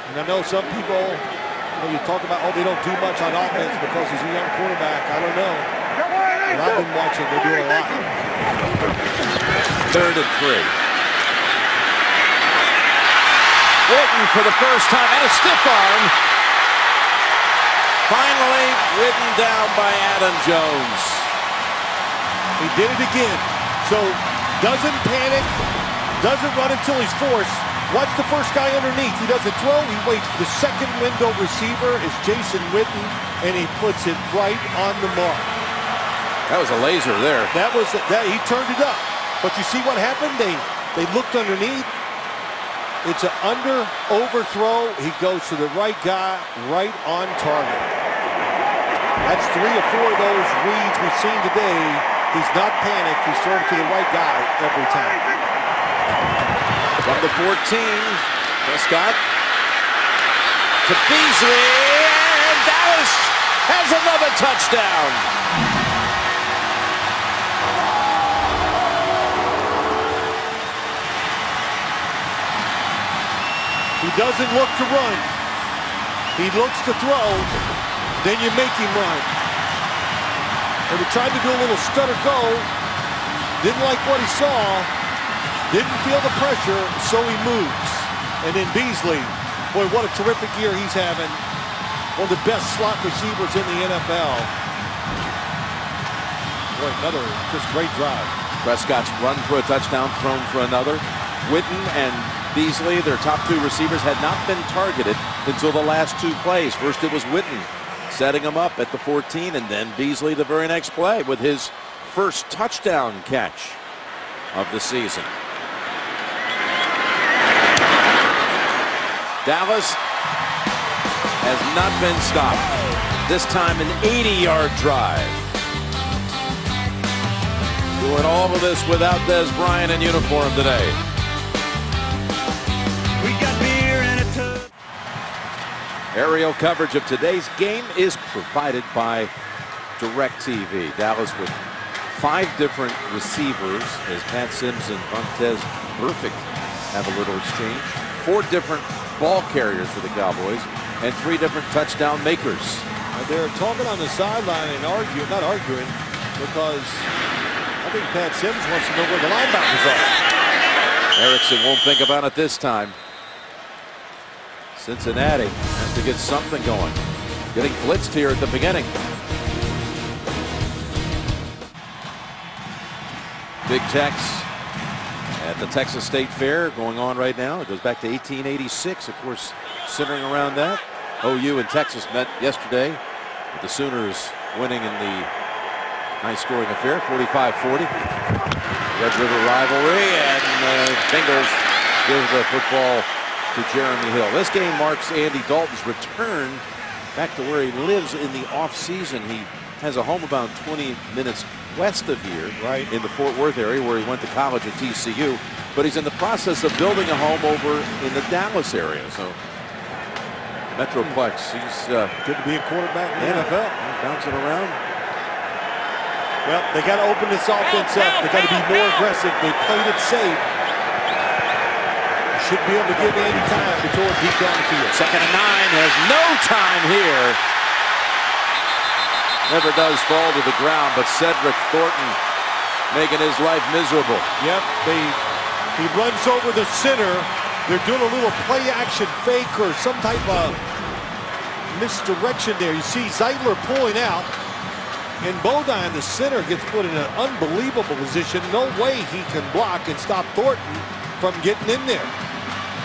And I know some people, you, you talk about, oh, they don't do much on offense because he's a young quarterback. I don't know. But I've been watching, they're doing a lot. Third and three. Witten for the first time and a stiff arm. Finally written down by Adam Jones. He did it again. So doesn't panic, doesn't run until he's forced. Watch the first guy underneath. He doesn't throw. He waits. The second window receiver is Jason Witten, and he puts it right on the mark. That was a laser there. That was that. He turned it up. But you see what happened? They they looked underneath. It's an under overthrow. He goes to the right guy, right on target. That's three or four of those reads we've seen today. He's not panicked. He's throwing to the right guy every time. From the 14, Prescott to Beasley, and Dallas has another touchdown. He doesn't look to run. He looks to throw. Then you make him run. And he tried to do a little stutter go. Didn't like what he saw. Didn't feel the pressure, so he moves. And then Beasley, boy, what a terrific year he's having. One of the best slot receivers in the NFL. Boy, another just great drive. Prescott's run for a touchdown, thrown for another. Witten and Beasley, their top two receivers, had not been targeted until the last two plays. First it was Witten setting him up at the 14, and then Beasley the very next play with his first touchdown catch of the season. Dallas has not been stopped. This time an 80-yard drive. Doing all of this without Dez Bryant in uniform today. We got beer and a tub. Aerial coverage of today's game is provided by DirecTV. Dallas with five different receivers as Pat Sims and Montez Perfect have a little exchange. Four different ball carriers for the Cowboys and three different touchdown makers. And they're talking on the sideline and arguing, not arguing, because I think Pat Sims wants to know where the linebackers are. Erickson won't think about it this time. Cincinnati has to get something going. Getting blitzed here at the beginning. Big Tex at the Texas State Fair going on right now. It goes back to 1886, of course, centering around that. OU and Texas met yesterday with the Sooners winning in the high scoring affair, 45-40. Red River rivalry and uh, Bengals give the football to Jeremy Hill. This game marks Andy Dalton's return back to where he lives in the offseason. He has a home about 20 minutes west of here, Right. in the Fort Worth area where he went to college at TCU. But he's in the process of building a home over in the Dallas area. So Metroplex, he's uh, Good to be a quarterback in the NFL. bouncing around. Well, they got to open this offense up. They got to be more aggressive. They played it safe. Should be able to give any time to throw it deep down the field. Second and nine has no time here. Never does fall to the ground, but Cedric Thornton making his life miserable. Yep, they he runs over the center. They're doing a little play action fake or some type of misdirection there. You see Zeitler pulling out, and Bodine, the center, gets put in an unbelievable position. No way he can block and stop Thornton from getting in there.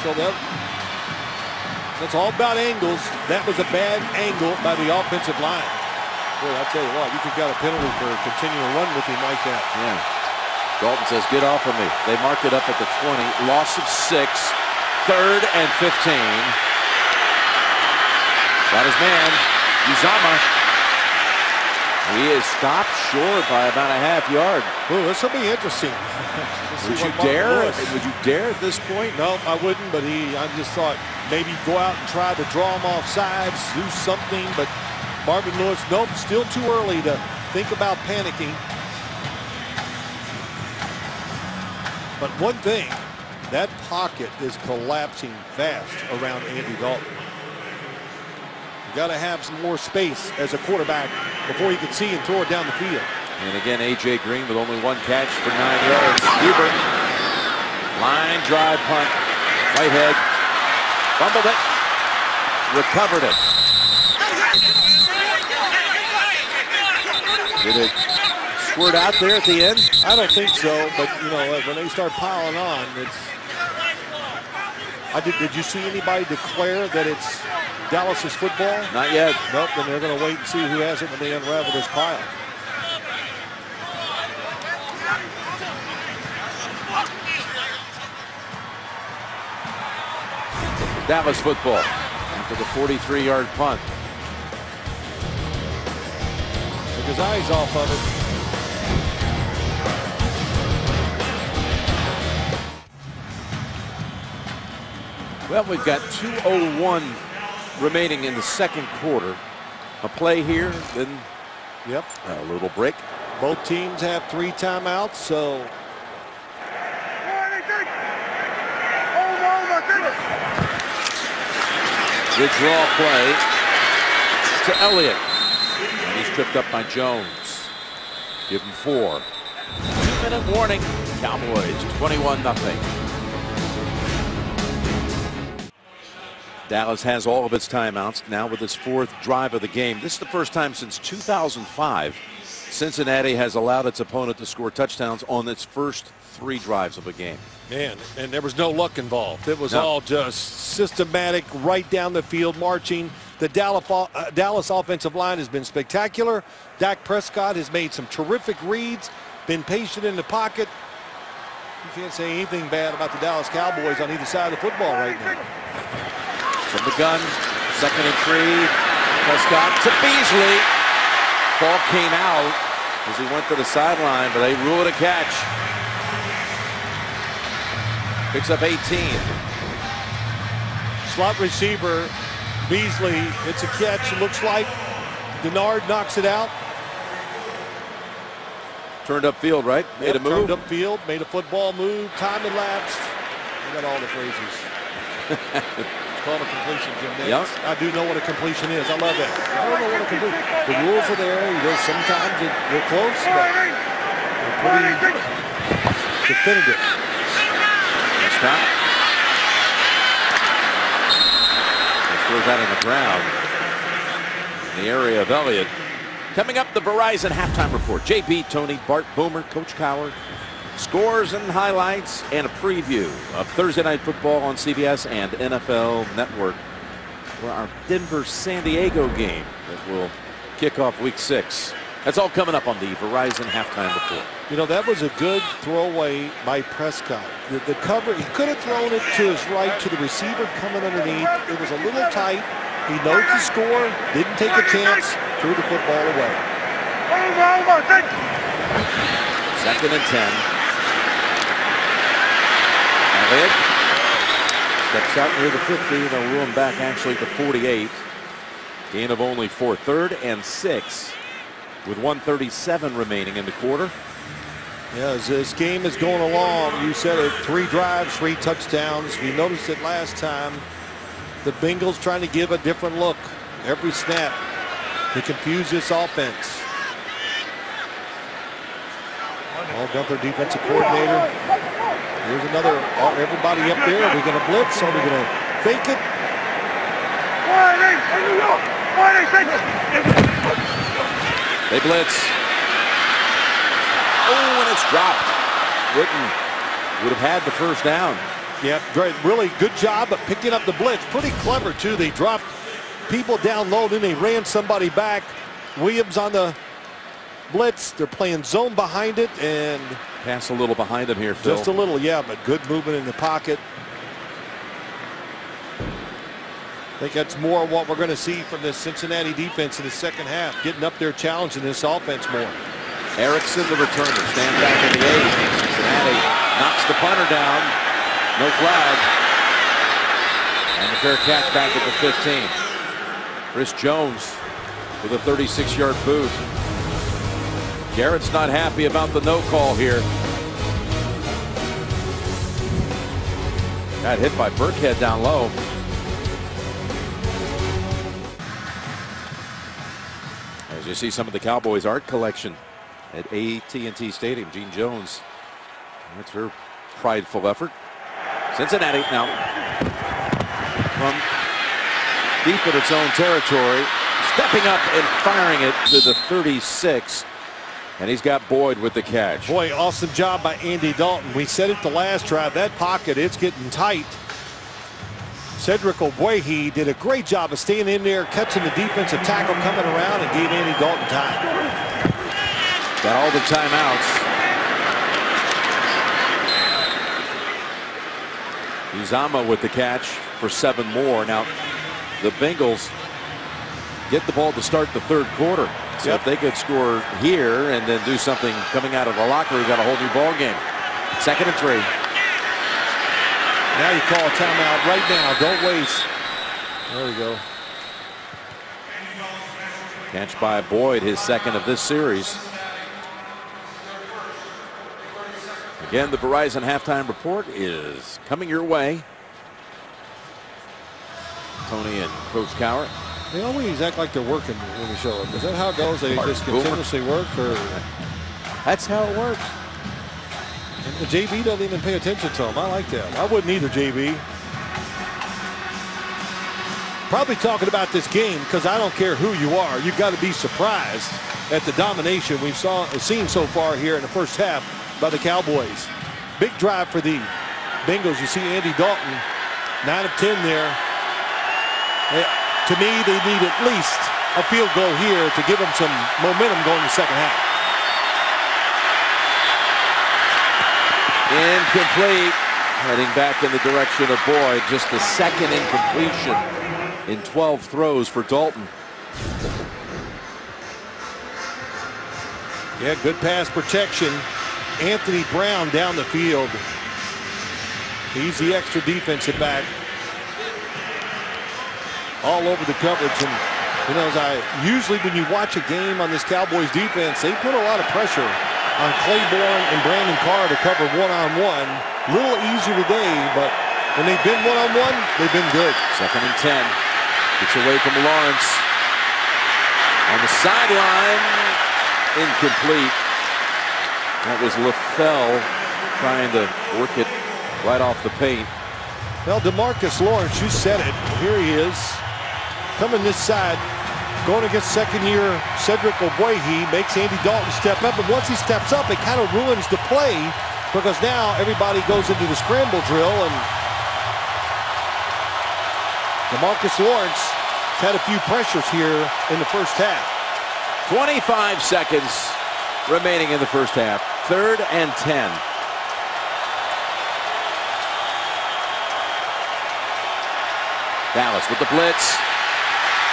So that that's all about angles. That was a bad angle by the offensive line. Boy, I tell you what, you could got a penalty for continuing to run with him like that. Yeah. Dalton says, get off of me. They mark it up at the 20. Loss of six. Third and 15. Got his man, Uzomah. He is stopped short by about a half yard. Ooh, this will be interesting. Would you dare? Would you dare at this point? No, I wouldn't. But he, I just thought maybe go out and try to draw him off sides, do something. But Marvin Lewis, nope, still too early to think about panicking. But one thing, that pocket is collapsing fast around Andy Dalton. You got to have some more space as a quarterback before you can see and throw it down the field. And again, A.J. Green with only one catch for nine yards. Huber, line drive punt. Whitehead fumbled it, recovered it. Did it squirt out there at the end? I don't think so, but you know when they start piling on, it's. I did. Did you see anybody declare that it's Dallas's football? Not yet. Nope. Then they're going to wait and see who has it when they unravel this pile. Dallas football after the 43-yard punt. His eyes off of it. Well, we've got 2.01 remaining in the second quarter. A play here, then Yep. a little break. Both teams have three timeouts, so Good draw play to Elliott. He's tripped up by Jones. Give him four. Two-minute warning. Cowboys 21 nothing. Dallas has all of its timeouts now with its fourth drive of the game. This is the first time since 2005 Cincinnati has allowed its opponent to score touchdowns on its first three drives of a game. man, and there was no luck involved. It was No. all just systematic, right down the field, marching. The Dallas, uh, offensive line has been spectacular. Dak Prescott has made some terrific reads, been patient in the pocket. You can't say anything bad about the Dallas Cowboys on either side of the football right now. From the gun, second and three. Prescott to Beasley. Ball came out as he went to the sideline, but they rule it a catch. Picks up 18. Slot receiver, Beasley, it's a catch, it looks like. Dennard knocks it out. Turned up field, right? Made Yep, a move. Turned up field, made a football move, time elapsed. I got all the phrases. it's called a completion, Jim. Yeah. I do know what a completion is. I love that. I don't know what a completion The rules are there. You know, sometimes it, they're close, but they're pretty definitive. Prescott. Throws that on the ground. In the area of Elliott. Coming up, the Verizon halftime report. JB, Tony, Bart Boomer, Coach Cowher. Scores and highlights and a preview of Thursday Night Football on CBS and NFL Network for our Denver-San Diego game that will kick off week six. That's all coming up on the Verizon halftime report. You know, that was a good throwaway by Prescott. The, the cover, he could have thrown it to his right to the receiver coming underneath. It was a little tight. He knows the score, didn't take a chance, threw the football away. Second and 10. Elliott steps out near the 50. They'll him back actually to 48. Gain of only four. Third and six with 137 remaining in the quarter. Yeah, as this game is going along, you said it, three drives, three touchdowns. We noticed it last time. The Bengals trying to give a different look every snap to confuse this offense. Paul Guenther, defensive coordinator. Here's another, oh, everybody up there. Are we going to blitz? Are we going to fake it? They blitz. Oh, and it's dropped. Witten would have had the first down. Yep, great. Really good job of picking up the blitz. Pretty clever, too. They dropped people down low, then they ran somebody back. Williams on the blitz. They're playing zone behind it, and Pass a little behind him here, Phil. just a little, yeah, but good movement in the pocket. I think that's more what we're going to see from this Cincinnati defense in the second half, getting up there challenging this offense more. Erickson, the returner, stand back in the eight. Cincinnati knocks the punter down. No flag. And the fair catch back at the 15. Chris Jones with a 36-yard boot. Garrett's not happy about the no call here. Got hit by Burkhead down low. You see some of the Cowboys art collection at AT&T Stadium, Gene Jones. That's her prideful effort. Cincinnati now from deep in its own territory, stepping up and firing it to the 36. And he's got Boyd with the catch. Boy, awesome job by Andy Dalton. We said it the last drive. That pocket, it's getting tight. Cedric Ogbuehi did a great job of staying in there, catching the defensive tackle coming around, and gave Andy Dalton time. Got all the timeouts. Uzomah with the catch for seven more. Now, the Bengals get the ball to start the third quarter. So Yep. if they could score here and then do something coming out of the locker, we've got a whole new ball game. Second and three. Now you call a timeout right now. Don't waste. There we go. Catch by Boyd, his second of this series. Again, the Verizon halftime report is coming your way. Tony and Coach Cowher. They always act like they're working when we show up. Is that how it goes? They just Boomer. continuously work, or That's how it works. And JB doesn't even pay attention to them. I like that. I wouldn't either, JB. Probably talking about this game because I don't care who you are. You've got to be surprised at the domination we've saw, seen so far here in the first half by the Cowboys. Big drive for the Bengals. You see Andy Dalton, 9 of 10 there. To me, they need at least a field goal here to give them some momentum going in the second half. Incomplete. Heading back in the direction of Boyd. Just the second incompletion in 12 throws for Dalton. Yeah, good pass protection. Anthony Brown down the field. He's the extra defensive back. All over the coverage. And, you know, as I usually when you watch a game on this Cowboys defense, they put a lot of pressure on Claiborne and Brandon Carr to cover one-on-one. Little easier today, but when they've been one-on-one, they've been good. Second and 10. Gets away from Lawrence. On the sideline. Incomplete. That was LaFell trying to work it right off the paint. Well, Demarcus Lawrence, you said it. Here he is, coming this side, going against second-year Cedric Ogbuehi, makes Andy Dalton step up, and once he steps up, it kind of ruins the play because now everybody goes into the scramble drill, and Demarcus Lawrence had a few pressures here in the first half. 25 seconds remaining in the first half. Third and 10. Dallas with the blitz.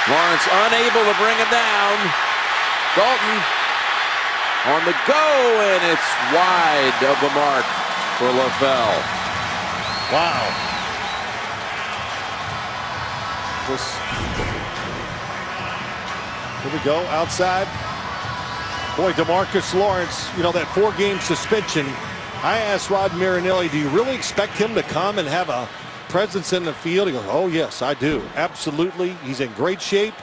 Lawrence unable to bring him down. Dalton on the go, and it's wide of the mark for LaFell. Wow. Just here we go outside. Boy, Demarcus Lawrence, you know that four-game suspension. I asked Rod Marinelli, do you really expect him to come and have a presence in the field? He goes, oh yes, I do, absolutely. He's in great shape.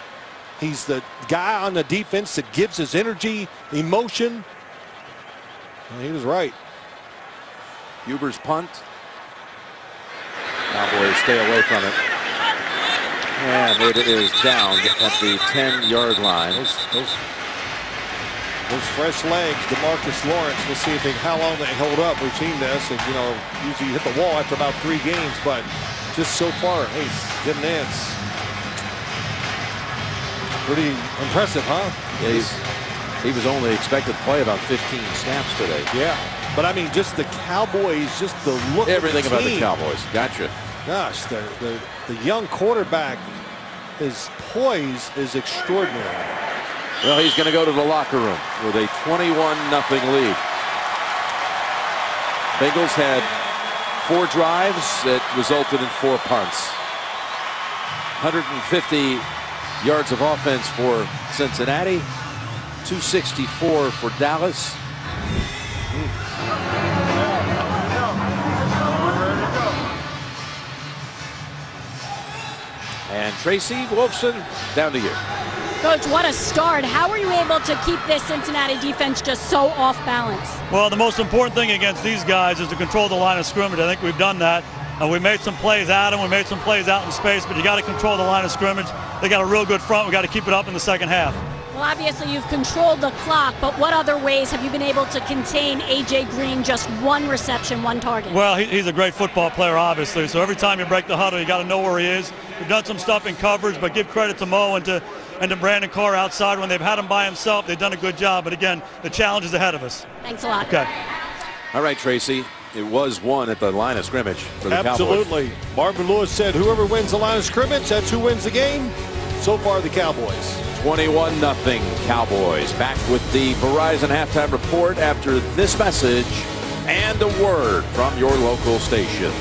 He's the guy on the defense that gives his energy, emotion. And he was right. Huber's punt. Cowboys stay away from it. And it is down at the 10-yard line. Those, those, those fresh legs, Demarcus Lawrence. We'll see if they, how long they hold up. We've seen this, and you know, usually you hit the wall after about three games, but just so far, hey, Jim Nantz, pretty impressive, huh? Yeah, he's, he was only expected to play about 15 snaps today. Yeah, but I mean, just the Cowboys, just the look. Everything of the about the. Cowboys. Gotcha. Gosh, the, the the young quarterback, his poise is extraordinary. Well, he's going to go to the locker room with a 21 nothing lead. Bengals had four drives that resulted in four punts. 150 yards of offense for Cincinnati. 264 for Dallas. Hmm. And Tracy Wolfson down to you. Coach, what a start. How were you able to keep this Cincinnati defense just so off balance? Well, the most important thing against these guys is to control the line of scrimmage. I think we've done that. Uh, we made some plays out them. we made some plays out in space, but you got to control the line of scrimmage. They got a real good front. We got to keep it up in the second half. Well, obviously you've controlled the clock, but what other ways have you been able to contain A.J. Green just one reception, one target? Well, he, he's a great football player, obviously. So every time you break the huddle, you got to know where he is. We've done some stuff in coverage, but give credit to Mo and to and to Brandon Carr outside. When they've had him by himself, they've done a good job. But again, the challenge is ahead of us. Thanks a lot. Okay. All right, Tracy. It was one at the line of scrimmage for the Cowboys. Absolutely. Marvin Lewis said, "Whoever wins the line of scrimmage, that's who wins the game." So far, the Cowboys. 21 nothing Cowboys. Back with the Verizon halftime report after this message and a word from your local station.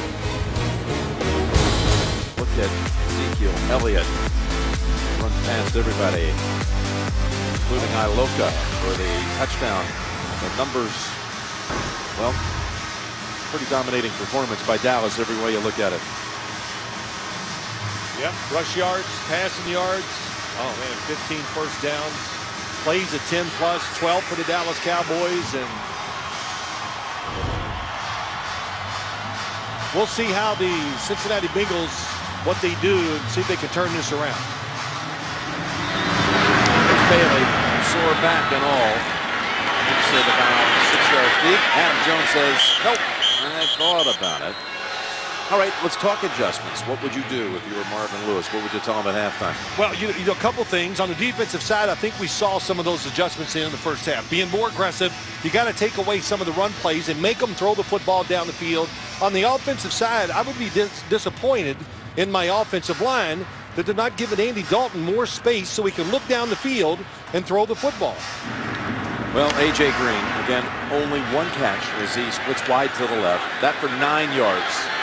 Look at Ezekiel Elliott run past everybody, including Iloka for the touchdown. The numbers, well, pretty dominating performance by Dallas every way you look at it. Yep. Rush yards, passing yards. Oh man, 15 first downs. Plays at 10 plus, 12 for the Dallas Cowboys, and we'll see how the Cincinnati Bengals what they do and see if they can turn this around. Bailey, sore back and all. He said about six yards deep. Adam Jones says, nope. I thought about it. All right, let's talk adjustments. What would you do if you were Marvin Lewis? What would you tell him at halftime? Well, you, you know, a couple things. On the defensive side, I think we saw some of those adjustments in the first half. Being more aggressive, you got to take away some of the run plays and make them throw the football down the field. On the offensive side, I would be dis disappointed in my offensive line that they're not giving Andy Dalton more space so he can look down the field and throw the football. Well, A.J. Green, again, only one catch as he splits wide to the left. That for nine yards.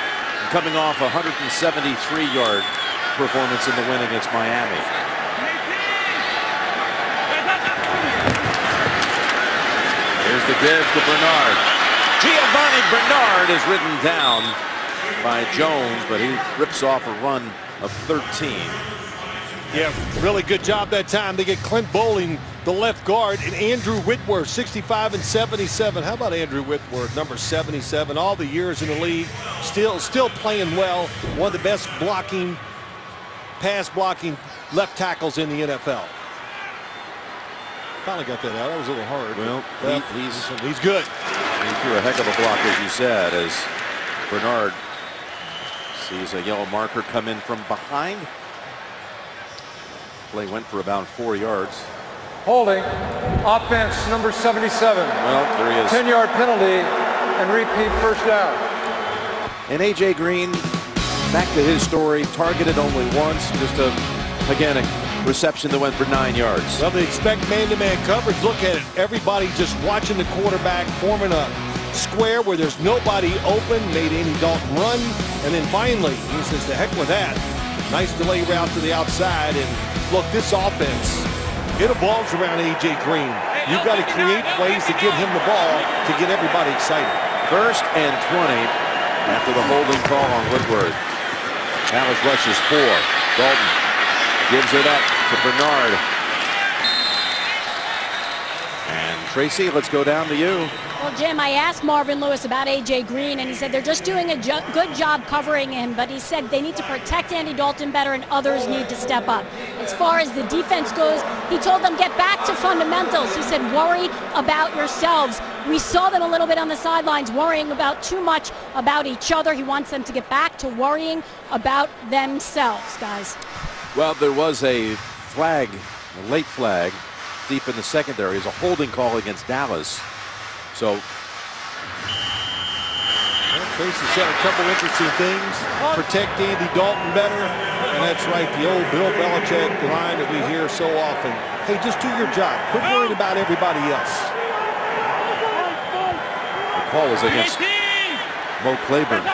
Coming off a 173-yard performance in the win against Miami. Here's the give to Bernard. Giovanni Bernard is ridden down by Jones, but he rips off a run of 13. Yeah, really good job that time. They get Clint Boling, the left guard, and Andrew Whitworth, 65 and 77. How about Andrew Whitworth, number 77, all the years in the league, still still playing well. One of the best blocking, pass blocking left tackles in the NFL. Finally got that out. That was a little hard. Well, but, he- he's- he's good. He threw a heck of a block, as you said, as Bernard sees a yellow marker come in from behind. Play went for about four yards. Holding, offense number 77. Well, there he is. 10-yard penalty and repeat first down. And A.J. Green, back to his story, targeted only once. Just a, again, a reception that went for nine yards. Well, they expect man-to-man coverage. Look at it. Everybody just watching the quarterback, forming a square where there's nobody open, made Andy Dalton run. And then finally, he says, the heck with that. Nice delay route to the outside. And look, this offense, it evolves around A.J. Green. You've got to create ways to get him the ball to get everybody excited. First and 20 after the holding call on Whitworth. Dallas rushes four. Dalton gives it up to Bernard. And Tracy, let's go down to you. Well, Jim, I asked Marvin Lewis about A.J. Green, and he said they're just doing a jo good job covering him, but he said they need to protect Andy Dalton better and others need to step up. As far as the defense goes, he told them get back to fundamentals. He said worry about yourselves. We saw them a little bit on the sidelines worrying about too much about each other. He wants them to get back to worrying about themselves, guys. Well, there was a flag, a late flag, deep in the secondary. Is a holding call against Dallas. So well, Tracy said a couple interesting things. Protect Andy Dalton better. And that's right, the old Bill Belichick line that we hear so often. Hey, just do your job. Quit worrying about everybody else. The call is against Mo Claiborne.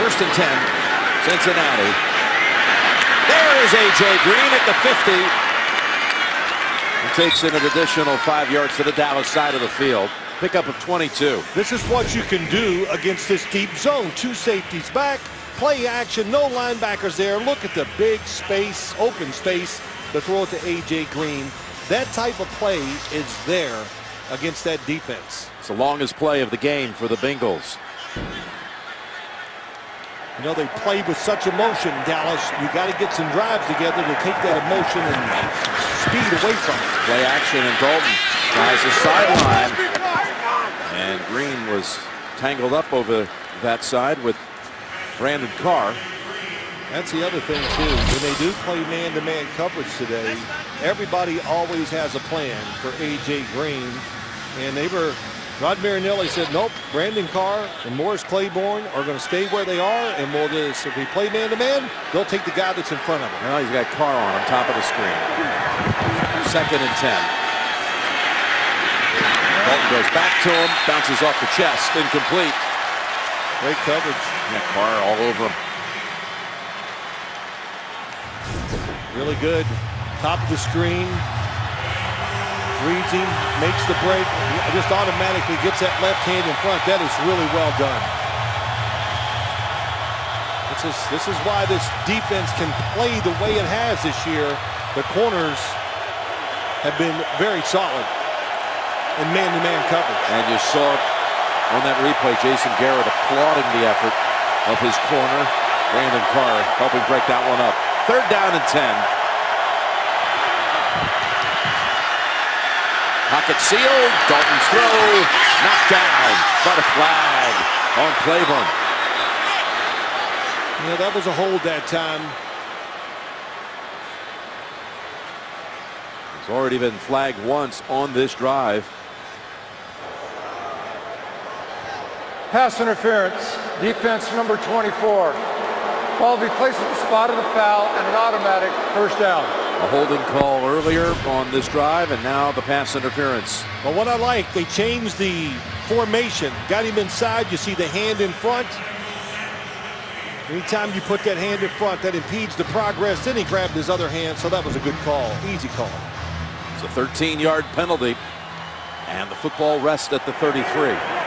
First and 10, Cincinnati. There is A.J. Green at the 50. He takes in an additional five yards to the Dallas side of the field. Pickup of 22. This is what you can do against this deep zone. Two safeties back, play action, no linebackers there. Look at the big space, open space the throw to A.J. Green. That type of play is there against that defense. It's the longest play of the game for the Bengals. You know, they played with such emotion, Dallas. You got to get some drives together to take that emotion and speed away from it. Play action and Dalton tries the sideline. And Green was tangled up over that side with Brandon Carr. That's the other thing, too. When they do play man-to-man -man coverage today, everybody always has a plan for A.J. Green. And they were Rod Marinelli said, nope, Brandon Carr and Morris Claiborne are going to stay where they are, and we'll just, if we play man-to-man, -man, they'll take the guy that's in front of them. Now he's got Carr on on top of the screen. Second and 10. Dalton goes back to him, bounces off the chest, incomplete. Great coverage. Yeah, Carr all over him. Really good. Top of the screen reads him, makes the break, just automatically gets that left hand in front. That is really well done. This is, this is why this defense can play the way it has this year. The corners have been very solid in man-to-man -man coverage. And you saw on that replay, Jason Garrett applauding the effort of his corner. Brandon Carr helping break that one up. Third down and 10. Pocket sealed. Dalton's throw. Knocked down. But a flag on Claiborne. Yeah, that was a hold that time. It's already been flagged once on this drive. Pass interference. Defense number 24. Ball will be placed at the spot of the foul and an automatic first down. A holding call earlier on this drive, and now the pass interference. But what I like, they changed the formation. Got him inside. You see the hand in front. Anytime you put that hand in front, that impedes the progress. Then he grabbed his other hand, so that was a good call. Easy call. It's a 13-yard penalty, and the football rests at the 33.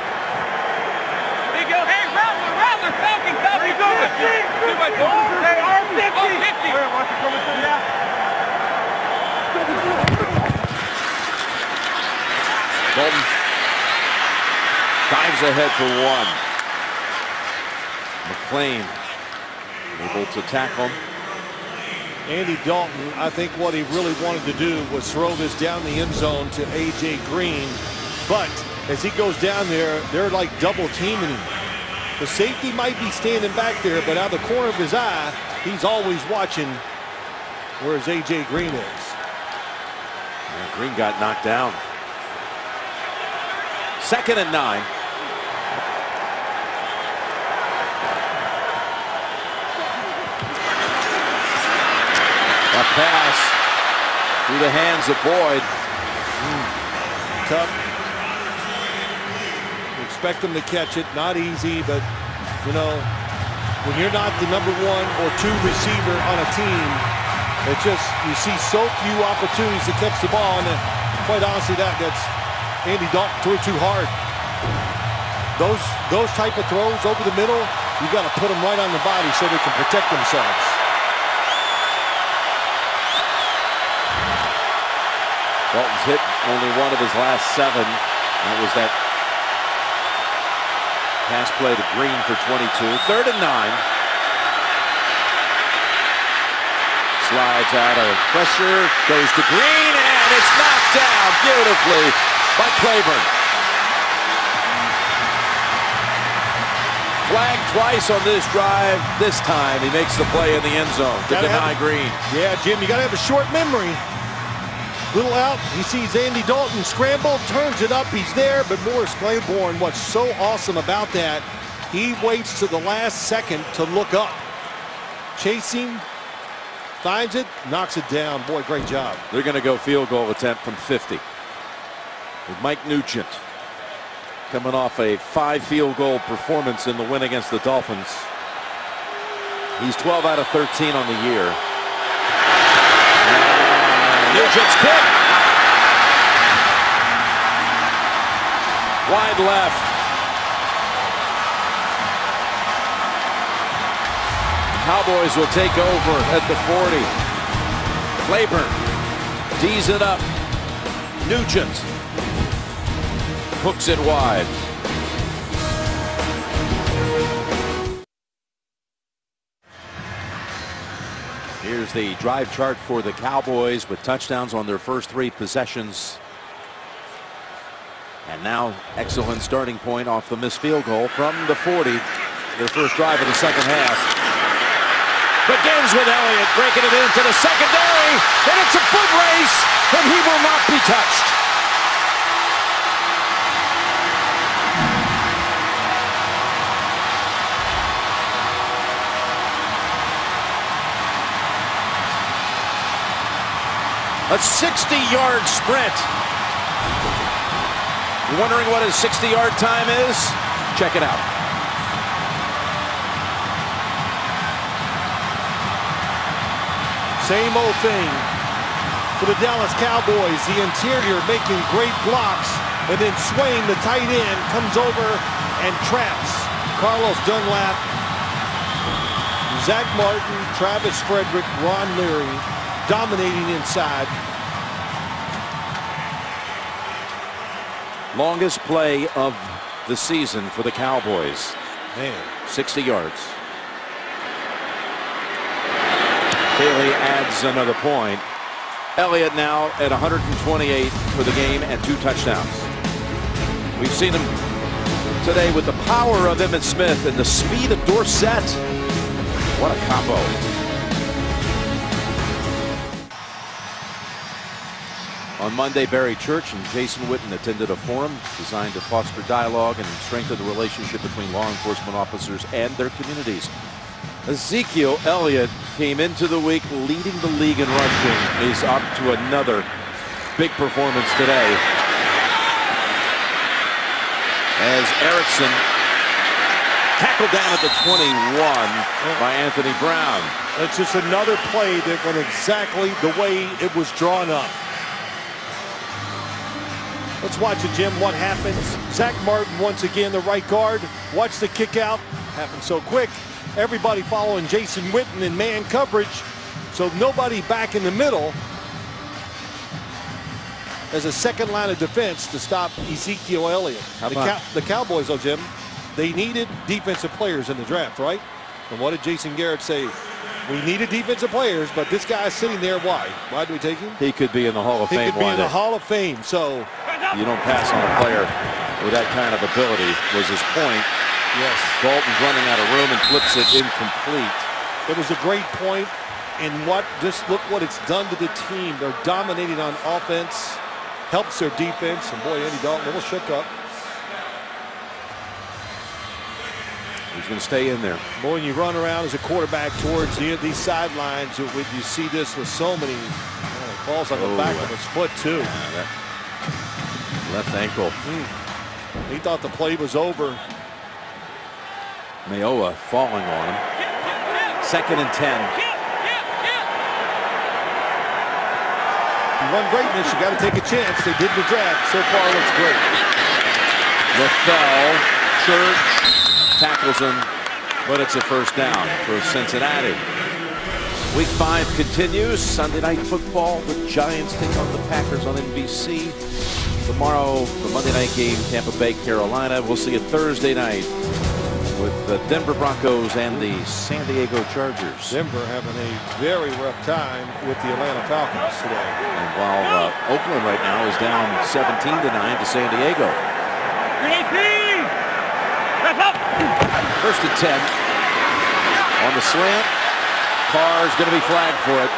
Dalton dives ahead for one. McClain able to tackle. Andy Dalton, I think what he really wanted to do was throw this down the end zone to A.J. Green. But as he goes down there, they're like double teaming him. The safety might be standing back there, but out of the corner of his eye, he's always watching where his A.J. Green is. Yeah, Green got knocked down. Second and nine. A pass through the hands of Boyd. Mm. Tough. Expect them to catch it. Not easy, but, you know, when you're not the number one or two receiver on a team, it just, you see so few opportunities to catch the ball. And uh, quite honestly, that that's Andy Dalton threw too hard. Those, those type of throws over the middle, you got to put them right on the body so they can protect themselves. Dalton's hit only one of his last seven. That was that pass play to Green for 22. Third and nine. Slides out of pressure, goes to Green, and it's knocked down beautifully by Claiborne. Flag twice on this drive. This time he makes the play in the end zone to Gotta deny have- Green. Yeah, Jim, you got to have a short memory. Little out, he sees Andy Dalton scramble, turns it up, he's there, but Morris Claiborne, what's so awesome about that, he waits to the last second to look up. Chasing, finds it, knocks it down. Boy, great job. They're going to go field goal attempt from 50. With Mike Nugent coming off a five field goal performance in the win against the Dolphins. He's 12 out of 13 on the year. Nugent's kick. Wide left. Cowboys will take over at the 40. Claiborne D's it up. Nugent hooks it wide. Here's the drive chart for the Cowboys with touchdowns on their first three possessions. And now excellent starting point off the missed field goal from the 40. Their first drive of the second half. Begins with Elliott breaking it into the secondary. And it's a foot race. And he will not be touched. A 60-yard sprint. You wondering what his 60-yard time is? Check it out. Same old thing for the Dallas Cowboys. The interior making great blocks and then Swaim, the tight end, comes over and traps Carlos Dunlap, Zack Martin, Travis Frederick, Ron Leary dominating inside. Longest play of the season for the Cowboys. Man, 60 yards. Bailey adds another point. Elliott now at 128 for the game and two touchdowns. We've seen him today with the power of Emmitt Smith and the speed of Dorsett. What a combo. On Monday, Barry Church and Jason Witten attended a forum designed to foster dialogue and strengthen the relationship between law enforcement officers and their communities. Ezekiel Elliott came into the week leading the league in rushing. Is up to another big performance today. As Erickson tackled down at the 21 by Anthony Brown. it's just another play that went exactly the way it was drawn up. Let's watch it, Jim. What happens? Zack Martin once again, the right guard. Watch the kick out. Happened so quick. Everybody following Jason Witten in man coverage. So nobody back in the middle as a second line of defense to stop Ezekiel Elliott. How The, about- the Cowboys, though, Jim, they needed defensive players in the draft, right? And what did Jason Garrett say? We needed defensive players, but this guy's sitting there. Why? Why do we take him? He could be in the Hall of He Fame could be in the. Hall of Fame. So, You don't pass on a player with that kind of ability was his point. Yes, Dalton's running out of room and flips it incomplete. it was a great point. And what? Just look what it's done to the team. They're dominating on offense, helps their defense. And boy, Andy Dalton a little shook up. He's going to stay in there. Boy, when you run around as a quarterback towards the, these sidelines, you, you see this with so many oh, it falls on the Oh, back uh, of his foot too. Left ankle. He thought the play was over. Mayowa falling on him. Second and 10. You run greatness, you got to take a chance. They did the draft. So far, looks great. LaFell, Church tackles him, but it's a first down for Cincinnati. Week five continues. Sunday night football. The Giants take on the Packers on NBC. Tomorrow, the Monday night game, Tampa Bay, Carolina. We'll see you Thursday night with the Denver Broncos and the San Diego Chargers. Denver having a very rough time with the Atlanta Falcons today. And while uh, Oakland right now is down 17 to 9 to San Diego. First and 10 on the slant. Carr's going to be flagged for it.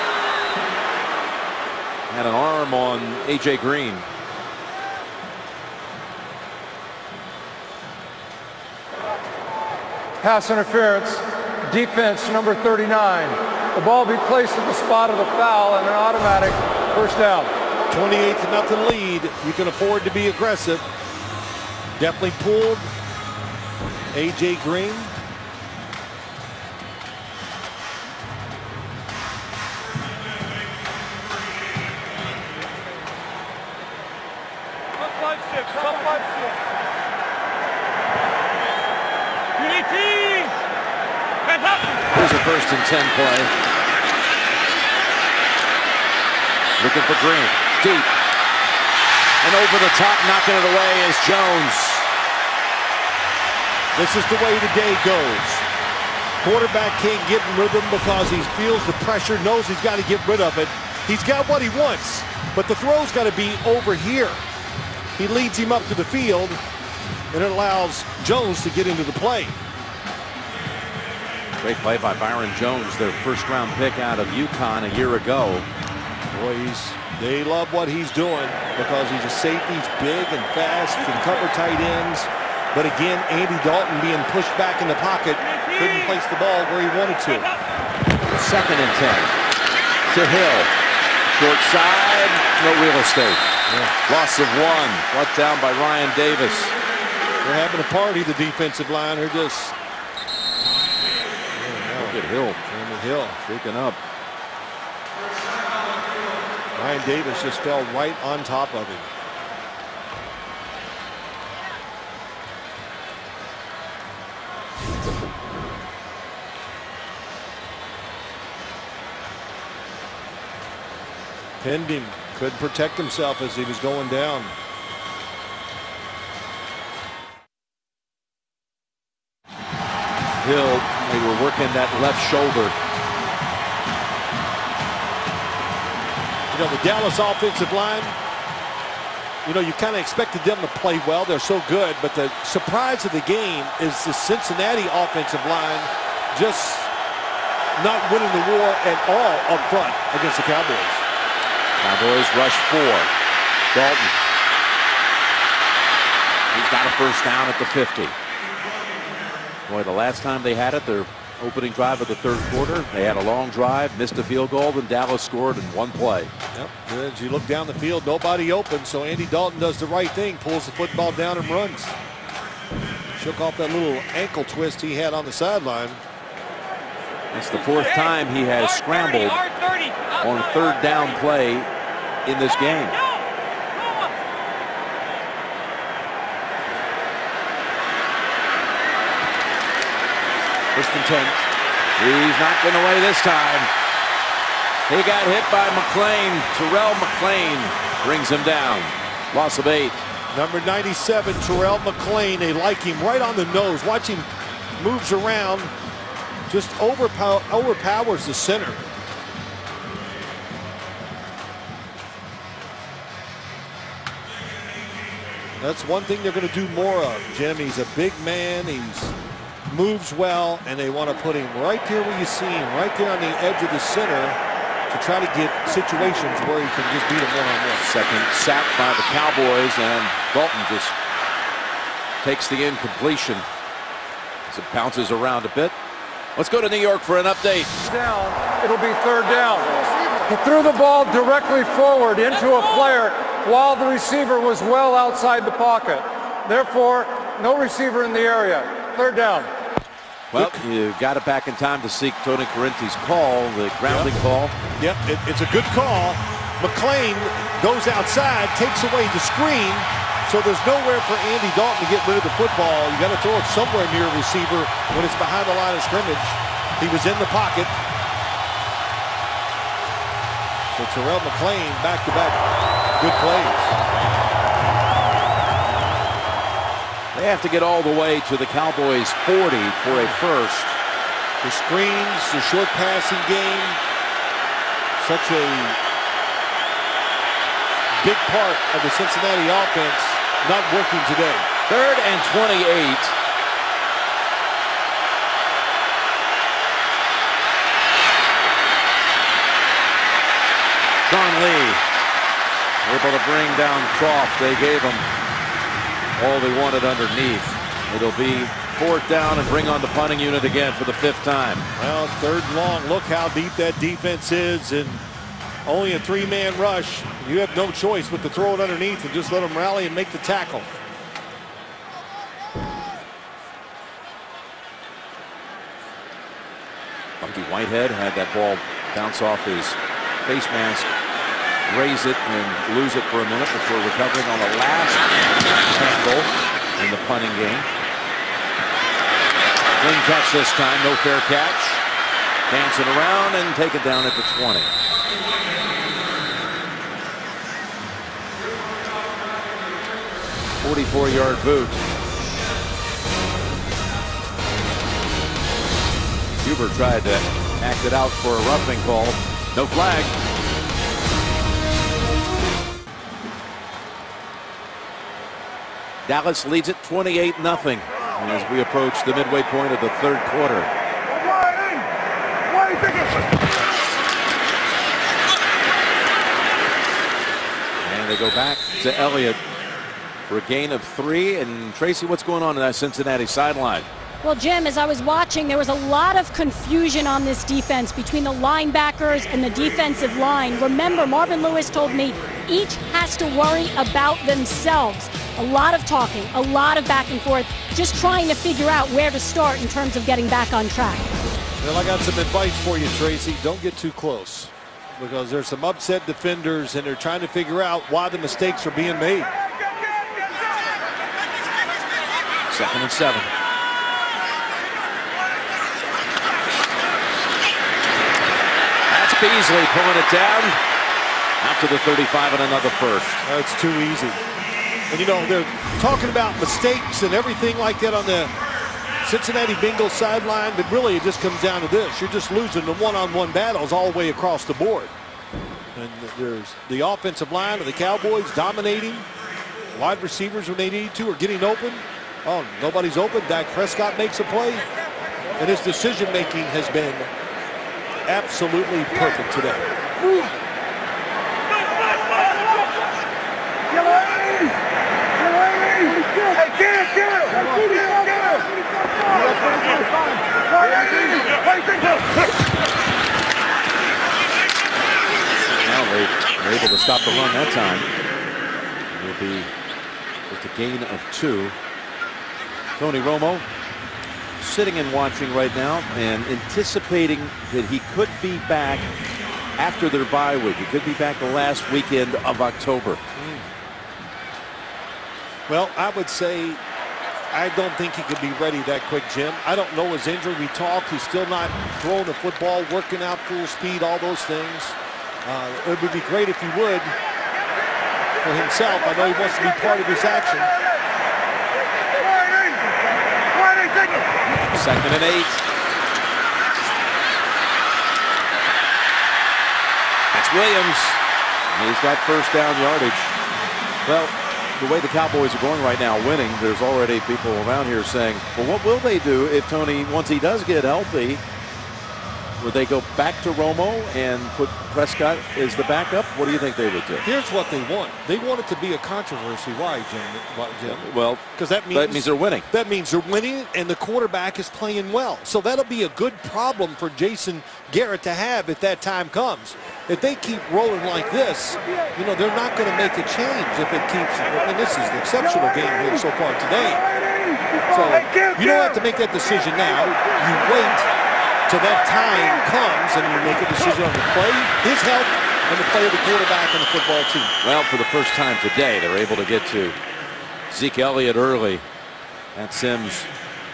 Had an arm on A.J. Green. Pass interference, defense number 39. The ball will be placed at the spot of the foul and an automatic first down. 28 to nothing lead. You can afford to be aggressive. Definitely pulled. A.J. Green play. Looking for Green. Deep. And over the top, knocking it away is Jones. This is the way the day goes. Quarterback can't get rhythm because he feels the pressure, knows he's got to get rid of it. He's got what he wants, but the throw's got to be over here. He leads him up to the field, and it allows Jones to get into the play. Great play by Byron Jones, their first round pick out of UConn a year ago. Boy, he's, they love what he's doing because he's a safety. He's big and fast, can cover tight ends. But again, Andy Dalton being pushed back in the pocket, couldn't place the ball where he wanted to. Second and 10 to Hill. Short side, no real estate. Yeah. Loss of one, brought down by Ryan Davis. They're having a party, the defensive line. They're just At Hill. Jeremy Hill shaking up. Ryan Davis just fell right on top of him. Pinned him. Couldn't protect himself as he was going down. Hill, they were working that left shoulder. You know, the Dallas offensive line, you know, you kind of expected them to play well. They're so good. But the surprise of the game is the Cincinnati offensive line just not winning the war at all up front against the Cowboys. Cowboys rush four. Dalton. He's got a first down at the 50. Boy, the last time they had it, their opening drive of the third quarter, they had a long drive, missed a field goal, then Dallas scored in one play. Yep. As you look down the field, nobody open, so Andy Dalton does the right thing, pulls the football down and runs. Shook off that little ankle twist he had on the sideline. It's the fourth time he has scrambled on third down play in this game. And 10. He's not getting away this time. He got hit by McClain. Terrell McClain brings him down. Loss of eight. Number 97, Terrell McClain. They like him right on the nose. Watch him moves around. Just overpower, overpowers the center. That's one thing they're going to do more of, Jim. He's a big man. He's moves well, and they want to put him right there where you see him, right there on the edge of the center to try to get situations where he can just beat him one-on-one. Second sack by the Cowboys, and Dalton just takes the incompletion as it bounces around a bit. Let's go to New York for an update. Down, it'll be third down. He threw the ball directly forward into a player while the receiver was well outside the pocket. Therefore, no receiver in the area. Third down. Well, you got it back in time to seek Tony Corrente's call, the grounding yep. call. Yep, it, it's a good call. McClain goes outside, takes away the screen, so there's nowhere for Andy Dalton to get rid of the football. You got to throw it somewhere near a receiver when it's behind the line of scrimmage. He was in the pocket. So Terrell McClain back-to-back good plays. They have to get all the way to the Cowboys 40 for a first. The screens, the short passing game, such a big part of the Cincinnati offense not working today. Third and 28. Sean Lee able to bring down Kroft. They gave him all they wanted underneath. It'll be fourth down and bring on the punting unit again for the fifth time. Well, third and long. Look how deep that defense is and only a three-man rush. You have no choice but to throw it underneath and just let them rally and make the tackle. Lucky Whitehead had that ball bounce off his face mask, raise it and lose it for a minute before recovering on the last tackle in the punting game. Clean catch this time, no fair catch. Dancing around and take it down at the 20. Forty-four yard boot. Huber tried to act it out for a roughing call. No flag. Dallas leads it 28 nothing as we approach the midway point of the third quarter. And they go back to Elliott for a gain of three. And Tracy, what's going on in that Cincinnati sideline? Well, Jim, as I was watching, there was a lot of confusion on this defense between the linebackers and the defensive line. Remember, Marvin Lewis told me each has to worry about themselves. A lot of talking, a lot of back and forth, just trying to figure out where to start in terms of getting back on track. Well, I got some advice for you, Tracy. Don't get too close because there's some upset defenders and they're trying to figure out why the mistakes are being made. Second and seven. That's Beasley pulling it down After the 35 and another first. That's too easy. And you know, they're talking about mistakes and everything like that on the Cincinnati Bengals sideline, but really it just comes down to this. You're just losing the one-on-one -on -one battles all the way across the board. And there's the offensive line of the Cowboys dominating. Wide receivers when they need to are getting open. Oh, nobody's open. Dak Prescott makes a play. And his decision making has been absolutely perfect today. Now they are able to stop the run that time. It'll be just a gain of two. Tony Romo sitting and watching right now and anticipating that he could be back after their bye week. He could be back the last weekend of October. Well, I would say I don't think he could be ready that quick, Jim. I don't know his injury. We talked. He's still not throwing the football, working out full speed, all those things. Uh, it would be great if he would for himself. I know he wants to be part of this action. Second and eight. That's Williams. He's got first down yardage. Well, the way the Cowboys are going right now, winning, there's already people around here saying, well, what will they do if Tony, once he does get healthy, would they go back to Romo and put Prescott as the backup? What do you think they would do? Here's what they want. They want it to be a controversy. Why, Jim? Jim? Well, because that means that means they're winning. That means they're winning, and the quarterback is playing well. So that'll be a good problem for Jason Garrett to have if that time comes. If they keep rolling like this, you know, they're not going to make a change if it keeps. I mean, this is an exceptional game here so far today. So you don't have to make that decision now. You wait till that time comes and you make a decision on the play, his health, and the play of the quarterback and the football team. Well, for the first time today, they're able to get to Zeke Elliott early. And Sims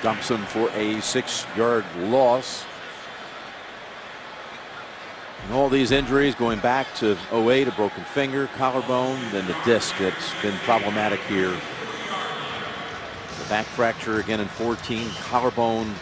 dumps him for a six-yard loss. And all these injuries going back to 08, a broken finger, collarbone, then the disc that's been problematic here. The back fracture again in 14, collarbone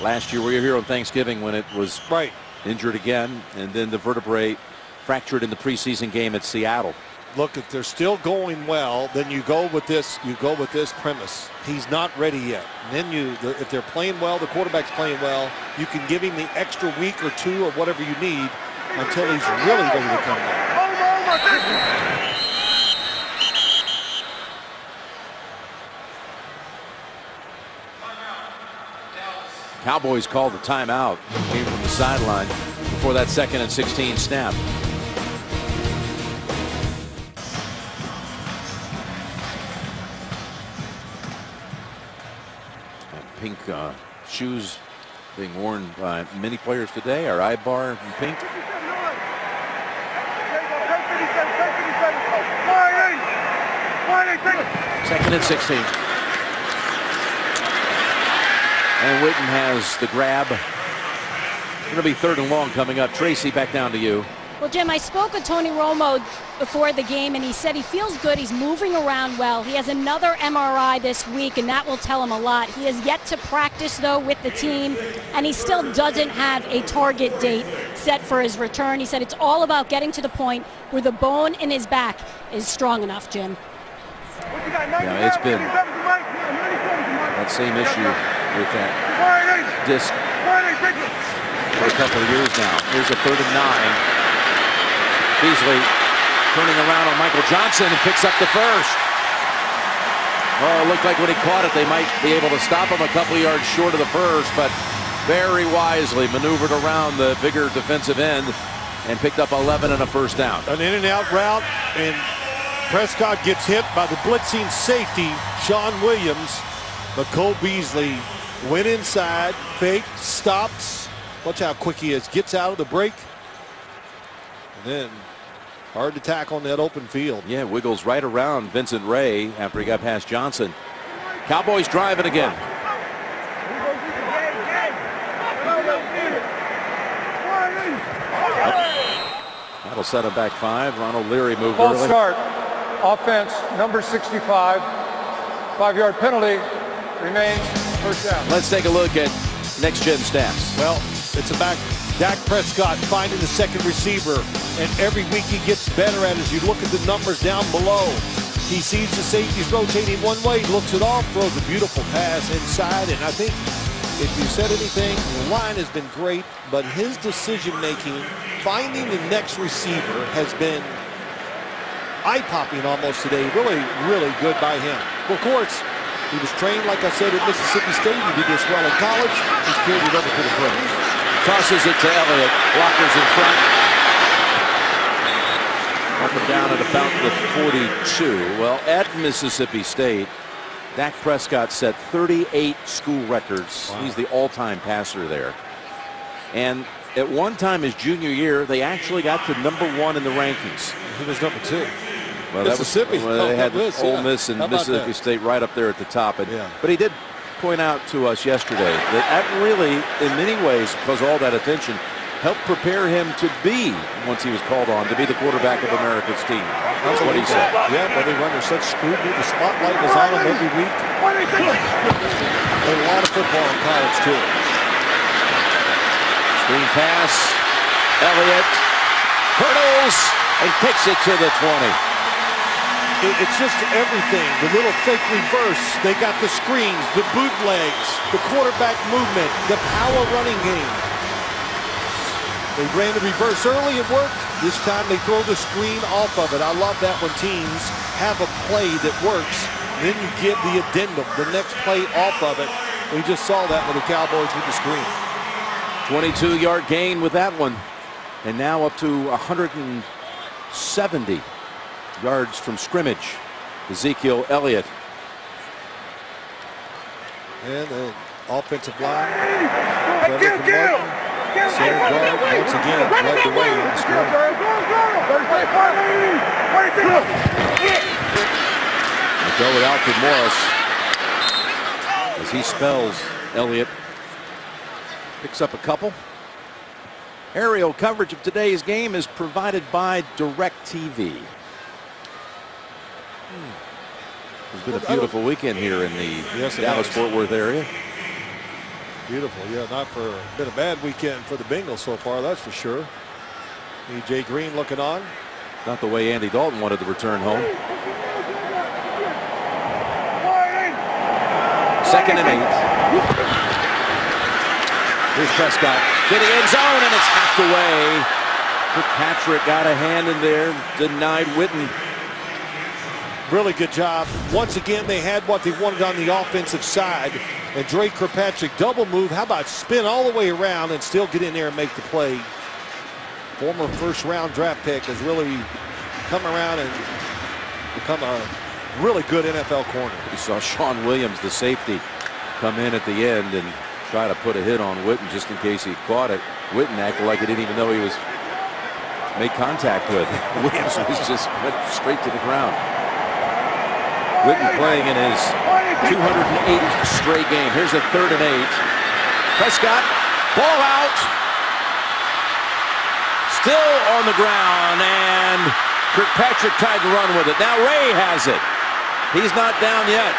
last year. We were here on Thanksgiving when it was right injured again, and then the vertebrae fractured in the preseason game at Seattle. Look, if they're still going well, then you go with this. You go with this premise. He's not ready yet. And then you, the, if they're playing well, the quarterback's playing well. You can give him the extra week or two or whatever you need until he's really ready to come back. Cowboys called the timeout. Came from the sideline before that second and 16 snap. pink uh, shoes being worn by many players today. Our I-bar in pink. Second and 16. And Witten has the grab. Going to be third and long coming up. Tracy, back down to you. Well, Jim, I spoke with Tony Romo before the game, and he said he feels good. He's moving around well. He has another MRI this week, and that will tell him a lot. He has yet to practice, though, with the team, and he still doesn't have a target date set for his return. He said it's all about getting to the point where the bone in his back is strong enough, Jim. Yeah, it's been that same issue with that disc for a couple of years now. Here's a third and nine. Beasley turning around on Michael Johnson and picks up the first. Oh, it looked like when he caught it, they might be able to stop him a couple of yards short of the first, but very wisely maneuvered around the bigger defensive end and picked up 11 and a first down. An in and out route, and Prescott gets hit by the blitzing safety, Shawn Williams. But Cole Beasley went inside, fake, stops. Watch how quick he is. Gets out of the break. And then Hard to tackle on that open field. Yeah, wiggles right around Vincent Rey after he got past Johnson. Cowboys driving again. That'll set him back five. Ronald Leary moved False early. start. Offense, number 65. Five-yard penalty. Remains first down. Let's take a look at next-gen stats. Well, it's about Dak Prescott finding the second receiver, and every week he gets better at it as you look at the numbers down below. He sees the safeties rotating one way, looks it off, throws a beautiful pass inside, and I think if you said anything, the line has been great, but his decision-making, finding the next receiver has been eye-popping almost today. Really, really good by him. Well, of course, he was trained, like I said, at Mississippi State. He did this well in college. He's carried it over to the pros. Tosses it to Elliott. Blockers in front. Up and down at about the 42. Well, at Mississippi State, Dak Prescott set 38 school records. Wow. He's the all-time passer there. And at one time his junior year, they actually got to number one in the rankings. He was number two. Well, Mississippi. That was, well, they had Miss, Ole Miss and Mississippi? State right up there at the top. And, yeah. But he did point out to us yesterday that that really, in many ways, because all that attention, helped prepare him to be, once he was called on, to be the quarterback of America's team. That's what he said. Yeah, but they under such scrutiny. The spotlight was on him every week. Played a lot of football in college, too. Screen pass. Elliott hurdles and kicks it to the 20 it's just everything. The little fake reverse. They got the screens, the bootlegs, the quarterback movement, the power running game. They ran the reverse early. It worked. This time they throw the screen off of it. I love that when teams have a play that works. Then you get the addendum, the next play off of it. We just saw that with the Cowboys with the screen. 22-yard gain with that one. And now up to 170 yards from scrimmage. Ezekiel Elliott. And the offensive line. Trevor Center guard once again led the way in the scrum. We'll go with Alfred Morris as he spells Elliott. Picks up a couple. Aerial coverage of today's game is provided by DirecTV. It's been a beautiful weekend here in the Yes, Dallas-Fort Worth area. Beautiful. Yeah, not for been a bad weekend for the Bengals so far, that's for sure. A.J. Green looking on. Not the way Andy Dalton wanted to return home. Second and eight. Here's Prescott getting end zone, and it's hacked away. Kirkpatrick got a hand in there, denied Witten. Really good job. Once again, they had what they wanted on the offensive side. And Dre Kirkpatrick double move. How about spin all the way around and still get in there and make the play? Former first round draft pick has really come around and become a really good NFL corner. You saw Shawn Williams, the safety, come in at the end and try to put a hit on Witten just in case he caught it. Witten acted like he didn't even know he was made contact with. Williams was just went straight to the ground. Witten playing in his 208th straight game. Here's a third and eight. Prescott, ball out. Still on the ground, and Kirkpatrick tried to run with it. Now Rey has it. He's not down yet.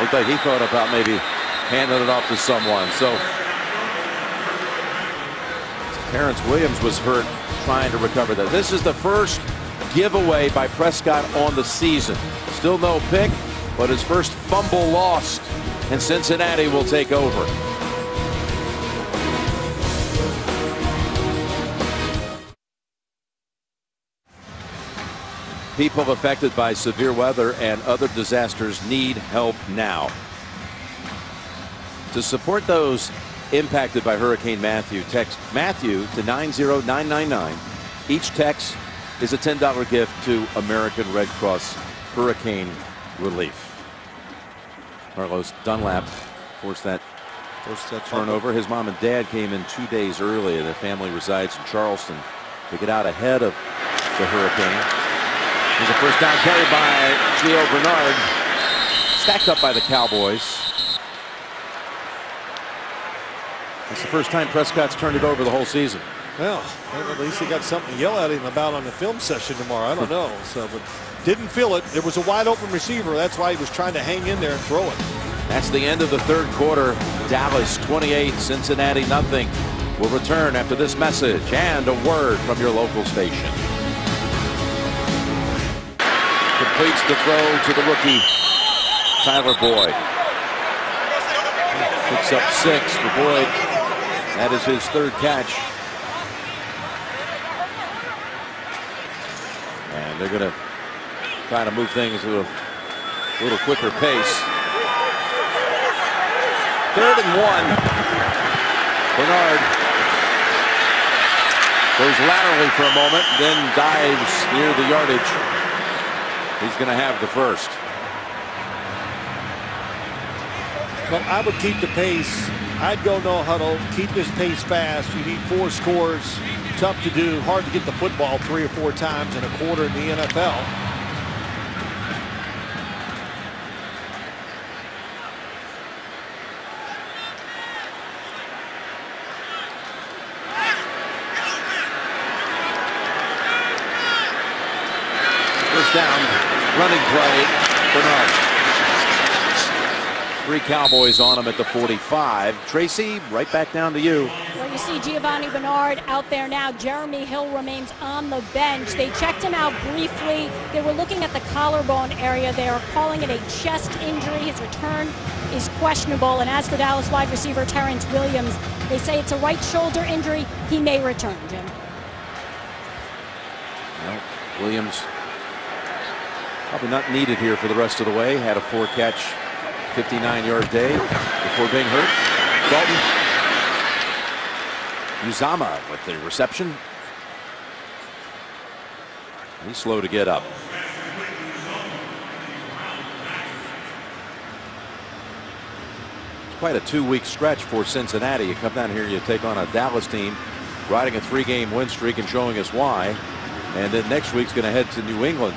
Looked like he thought about maybe handing it off to someone. So Terrance Williams was hurt trying to recover that. This is the first giveaway by Prescott on the season. Still no pick, but his first fumble lost, and Cincinnati will take over. People affected by severe weather and other disasters need help now. To support those impacted by Hurricane Matthew, text Matthew to 90999. Each text is a $10 gift to American Red Cross Hurricane Relief. Carlos Dunlap forced that First that turnover. His mom and dad came in two days early, the family resides in Charleston to get out ahead of the hurricane. There's a first down carry by Gio Bernard, stacked up by the Cowboys. It's the first time Prescott's turned it over the whole season. Well, at least he got something to yell at him about on the film session tomorrow. I don't know. So, but didn't feel it. It was a wide open receiver. That's why he was trying to hang in there and throw it. That's the end of the third quarter. Dallas 28, Cincinnati nothing. We'll return after this message and a word from your local station. Completes the throw to the rookie, Tyler Boyd. Picks up six for Boyd. That is his third catch. They're going to try to move things at a little quicker pace. Third and one. Bernard goes laterally for a moment, then dives near the yardage. He's going to have the first. But I would keep the pace. I'd go no huddle. Keep this pace fast. You need four scores. Tough to do. Hard to get the football three or four times in a quarter in the NFL. First down, running play, Bernard. Three Cowboys on him at the 45. Tracy, right back down to you. See Giovanni Bernard out there now. Jeremy Hill remains on the bench. They checked him out briefly. They were looking at the collarbone area. They are calling it a chest injury. His return is questionable. And as for Dallas wide receiver Terrance Williams, they say it's a right shoulder injury. He may return, Jim. Well, Williams probably not needed here for the rest of the way. Had a four catch, 59 yard day before being hurt. Dalton. Uzomah with the reception. He's slow to get up. It's quite a two-week stretch for Cincinnati. You come down here, you take on a Dallas team riding a three-game win streak and showing us why. And then next week's going to head to New England,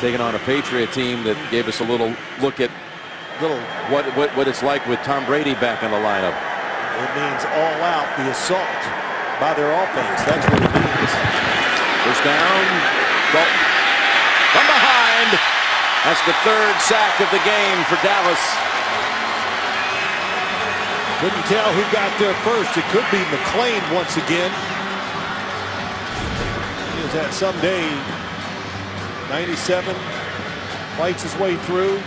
taking on a Patriot team that gave us a little look at little what what, what it's like with Tom Brady back in the lineup. It means all out the assault by their offense. That's what it means. First down. Dalton from behind. That's the third sack of the game for Dallas. Couldn't tell who got there first. It could be McClain once again. Is that someday 97 fights his way through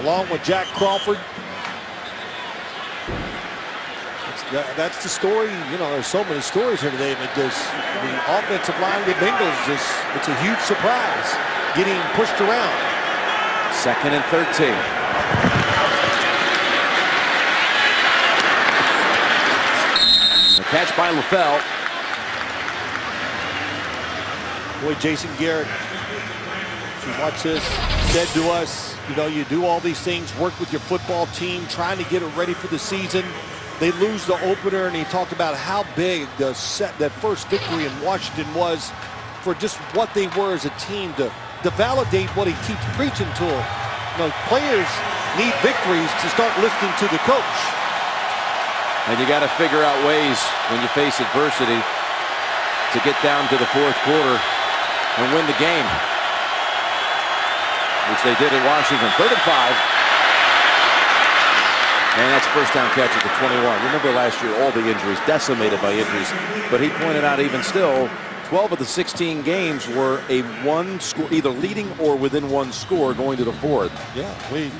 along with Jack Crawford. That's, that's the story. You know, there's so many stories here today, but this, the offensive line of the Bengals just, it's a huge surprise getting pushed around. Second and 13. The catch by LaFell. Boy, Jason Garrett, if you watch this, said to us, you know, you do all these things, work with your football team, trying to get it ready for the season. They lose the opener, and he talked about how big the set, that first victory in Washington was for just what they were as a team to, to validate what he keeps preaching to them. You know, players need victories to start listening to the coach. And you got to figure out ways when you face adversity to get down to the fourth quarter and win the game. Which they did at Washington. Third and five. And that's first down catch at the 21. Remember last year, all the injuries, decimated by injuries. But he pointed out even still, 12 of the 16 games were a one score, either leading or within one score going to the fourth. Yeah, we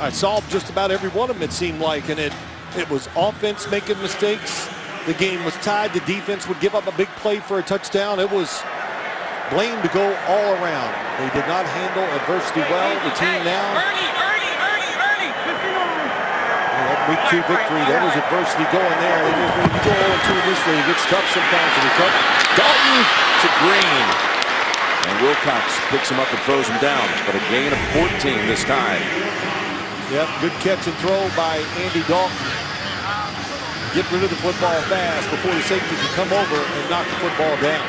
I saw just about every one of them, it seemed like, and it it was offense making mistakes. The game was tied. The defense would give up a big play for a touchdown. It was blame to go all around. They did not handle adversity well. The team now. That week two victory, there was adversity going there. When you go 0 2 this league, it's tough sometimes to recover. Dalton to Green. And Wilcox picks him up and throws him down, but a gain of 14 this time. Yep, good catch and throw by Andy Dalton. Get rid of the football fast before the safety can come over and knock the football down.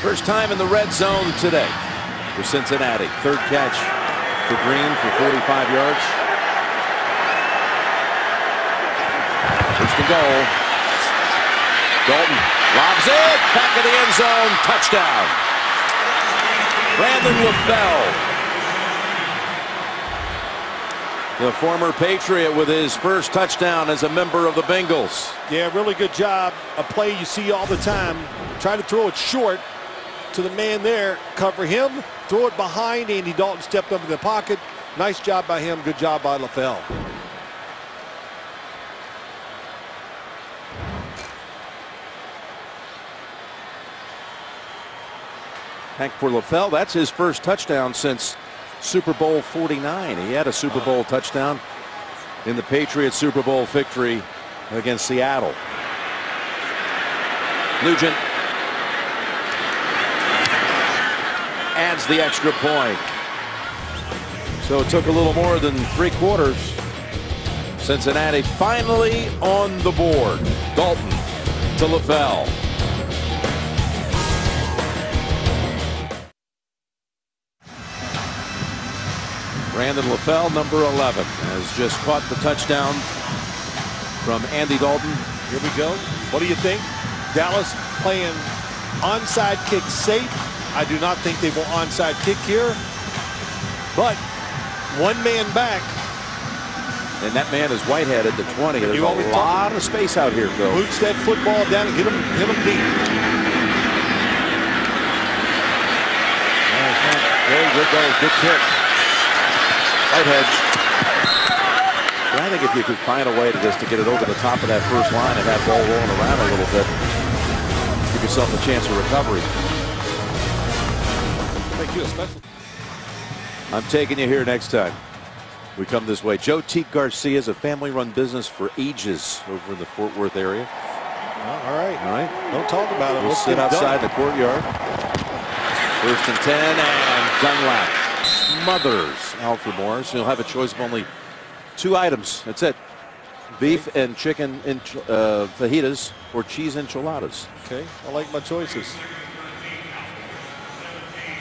First time in the red zone today for Cincinnati. Third catch for Green for 45 yards. First and goal. Dalton lobs it. Back of the end zone. Touchdown. Brandon LaFell. The former Patriot with his first touchdown as a member of the Bengals. Yeah, really good job. A play you see all the time. Try to throw it short to the man there. Cover him. Throw it behind. Andy Dalton stepped up in the pocket. Nice job by him. Good job by LaFell. Heck, for LaFell, that's his first touchdown since Super Bowl 49. He had a Super uh-huh. Bowl touchdown in the Patriots Super Bowl victory against Seattle. Nugent adds the extra point. So it took a little more than three quarters. Cincinnati finally on the board. Dalton to LaFell. Brandon LaFell, number 11, has just caught the touchdown from Andy Dalton. Here we go. What do you think? Dallas playing onside kick safe. I do not think they will onside kick here. But one man back. And that man is Whitehead at the 20. There's You a lot of space out here, Phil. Boots that football down and get him, hit him deep. Very good goal. Good kick. Whitehead. But I think if you could find a way to just to get it over the top of that first line and have ball rolling around a little bit, give yourself a chance of recovery. Thank you, especially. I'm taking you here next time. We come this way. Joe T. Garcia is a family-run business for ages over in the Fort Worth area. all right. All right. Don't talk about it. We'll Let's sit outside done. the courtyard. First and 10 and Dunlap smothers Alfred Morris. He'll have a choice of only two items. That's it. Beef and chicken ench uh, fajitas or cheese enchiladas. Okay, I like my choices.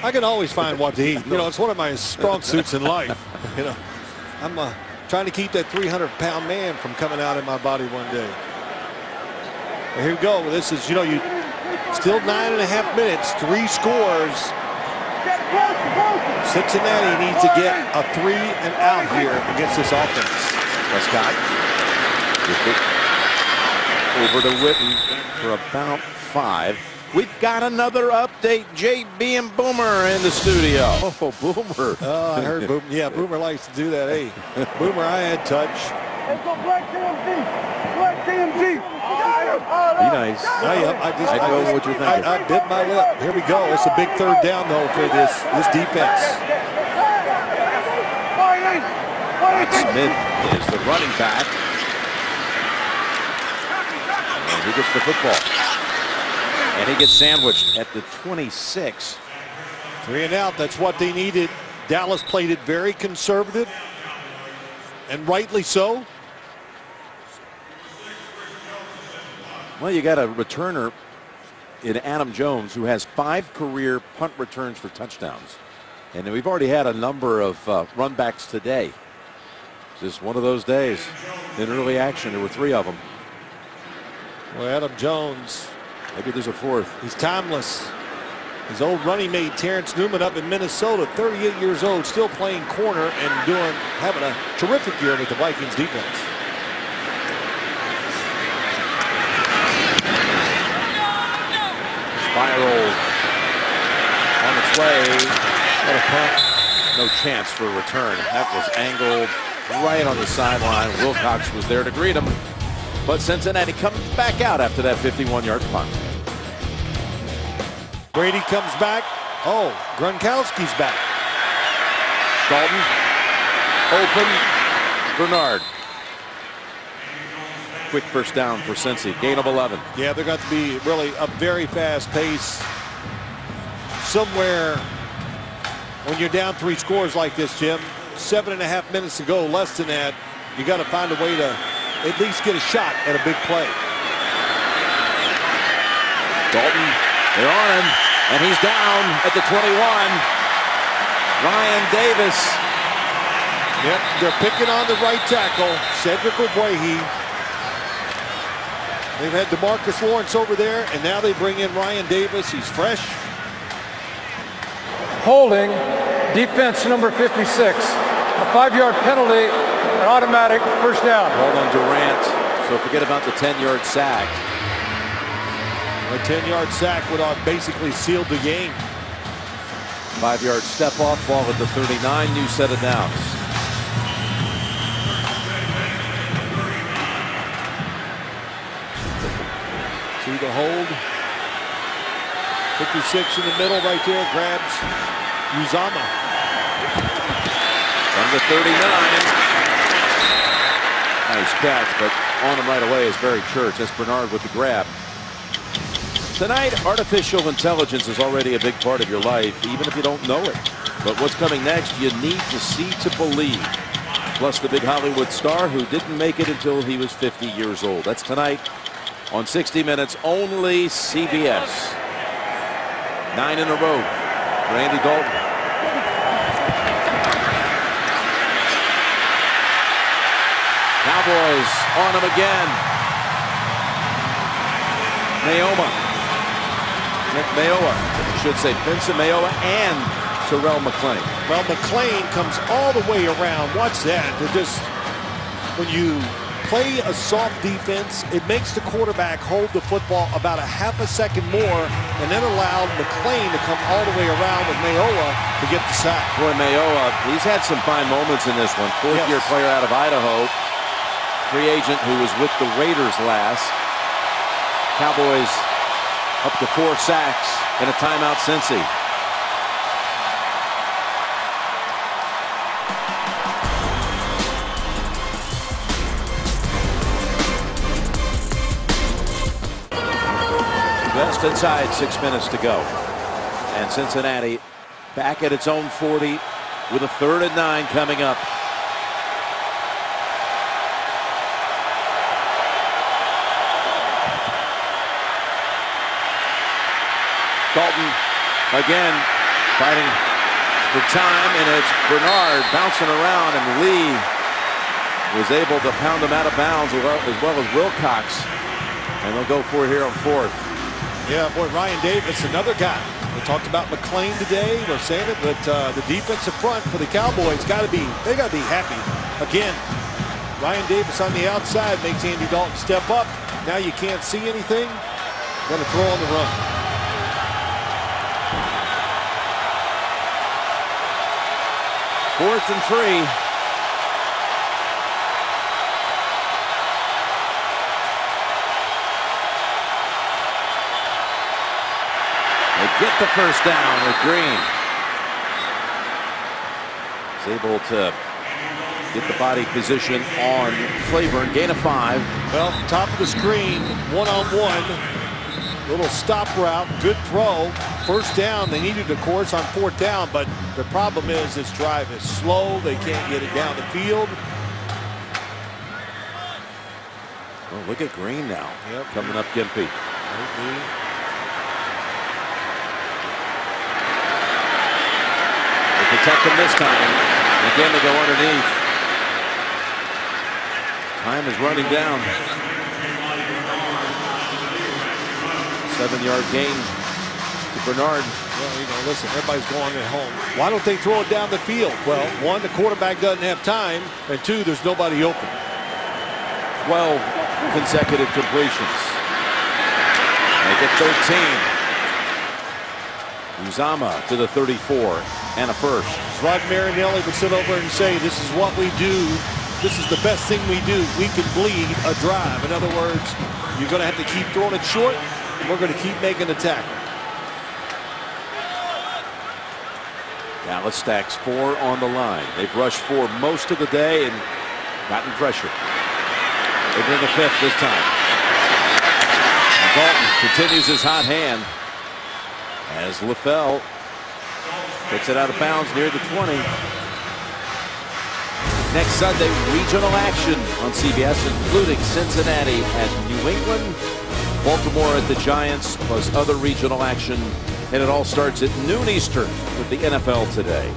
I can always find what to eat. You know, it's one of my strong suits in life. You know, I'm a trying to keep that 300-pound man from coming out in my body one day. Well, here we go. This is, you know, you still nine and a half minutes, three scores. Cincinnati needs to get a three and out here against this offense. Prescott over to Witten for about five. We've got another update. JB and Boomer in the studio. Oh, Boomer. Oh, I heard Boomer. Yeah, Boomer likes to do that. Hey, Boomer, I had touch. Let's go Black TMZ. Black TMZ. Be nice. I, I just, I know just- what you're thinking. I, I bit my lip. Here we go. It's a big third down though for this this defense. Smith is the running back. And he gets the football. And he gets sandwiched at the 26. Three and out. That's what they needed. Dallas played it very conservative, and rightly so. Well, you got a returner in Adam Jones who has five career punt returns for touchdowns. And we've already had a number of uh, runbacks today. Just one of those days. In early action, there were three of them. Well, Adam Jones, Maybe there's a fourth. he's timeless. His old running mate Terence Newman up in Minnesota, 38 years old, still playing corner and doing having a terrific year with the Vikings defense. Spiral on its way. What a punt. No chance for a return. That was angled right on the sideline. Wilcox was there to greet him. But Cincinnati comes back out after that 51-yard punt. Brady comes back. Oh, Gronkowski's back. Dalton. Open. Bernard. Quick first down for Cincy. Gain of 11. Yeah, they're going to be really a very fast pace. Somewhere when you're down three scores like this, Jim, seven and a half minutes to go, less than that, you got to find a way to at least get a shot at a big play. Dalton, they're on him, and he's down at the 21. Ryan Davis. Yep, they're picking on the right tackle, Cedric Ogbuehi. They've had DeMarcus Lawrence over there, and now they bring in Ryan Davis. He's fresh. Holding defense number 56. A five-yard penalty, an automatic first down. Hold on Durant. So forget about the 10-yard sack. A 10-yard sack would have basically sealed the game. Five-yard step off, ball at the 39, new set of downs. See the hold. 56 in the middle right there grabs Uzomah. From the 39. Nice catch, but on him right away is Barry Church. That's Bernard with the grab. Tonight, artificial intelligence is already a big part of your life, even if you don't know it. But what's coming next, you need to see to believe. Plus the big Hollywood star who didn't make it until he was 50 years old. That's tonight on 60 Minutes, only CBS. Nine in a row for Andy Dalton. Cowboys on him again. Mayoma. Mayowa, I should say Benson Mayowa and Terrell McClain. Well, McClain comes all the way around. Watch that. They're just when you play a soft defense, it makes the quarterback hold the football about a half a second more, and then allowed McClain to come all the way around with Mayowa to get the sack. Boy, Mayowa, he's had some fine moments in this one. Fourth year Yes. player out of Idaho. Free agent who was with the Raiders last. Cowboys up to four sacks in a timeout Cincy. Just inside six minutes to go. And Cincinnati back at its own 40 with a third and nine coming up. Dalton again fighting for time, and it's Bernard bouncing around, and Lee was able to pound him out of bounds as well as, well as Wilcox. And they'll go for it here on fourth. Yeah, boy, Ryan Davis, another guy. We talked about McClain today. We're saying it, but uh, the defensive front for the Cowboys got to be, they got to be happy. Again, Ryan Davis on the outside makes Andy Dalton step up. Now you can't see anything. Got to throw on the run. Fourth and three. They get the first down with Green. He's able to get the body position on Claiborne. Gain of five. Well, top of the screen, one-on-one. Little stop route, good throw. First down, they needed, of course, on fourth down, but the problem is this drive is slow. They can't get it down the field. Oh, look at Green now. Yep. Coming up Gimpy. They protect him this time. Again, they go underneath. Time is running down. Seven-yard gain to Bernard. Well, you know, listen, everybody's going at home. Why don't they throw it down the field? Well, one, the quarterback doesn't have time, and two, there's nobody open. 12 consecutive completions. Make it 13. Uzomah to the 34 and a first. Rod Marinelli would sit over and say, this is what we do. This is the best thing we do. We can bleed a drive. In other words, you're going to have to keep throwing it short, and we're going to keep making the tackle. Dallas stacks four on the line. They've rushed four most of the day and gotten pressure. They bring a fifth this time. And Dalton continues his hot hand as LaFell takes it out of bounds near the 20. Next Sunday, regional action on CBS, including Cincinnati at New England, Baltimore at the Giants, plus other regional action. And it all starts at noon Eastern with the NFL today.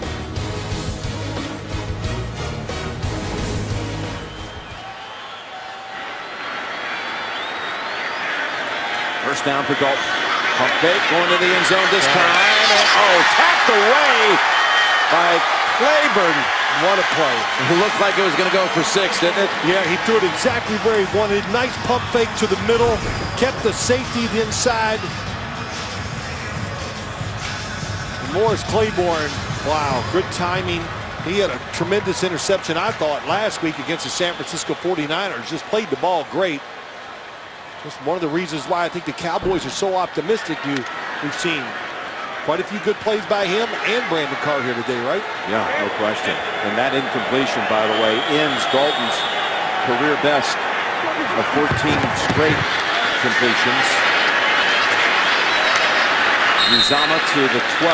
First down for Dalton. Pump fake going to the end zone this time. And, oh, tapped away by Claiborne. What a play. It looked like it was going to go for six, didn't it? Yeah, he threw it exactly where he wanted. Nice pump fake to the middle. Kept the safety inside. Morris Claiborne, wow, good timing. He had a tremendous interception, I thought, last week against the San Francisco 49ers. Just played the ball great. Just one of the reasons why I think the Cowboys are so optimistic. You, we've seen quite a few good plays by him and Brandon Carr here today, right? Yeah, no question. And that incompletion, by the way, ends Dalton's career best of 14 straight completions. Uzomah to the 12.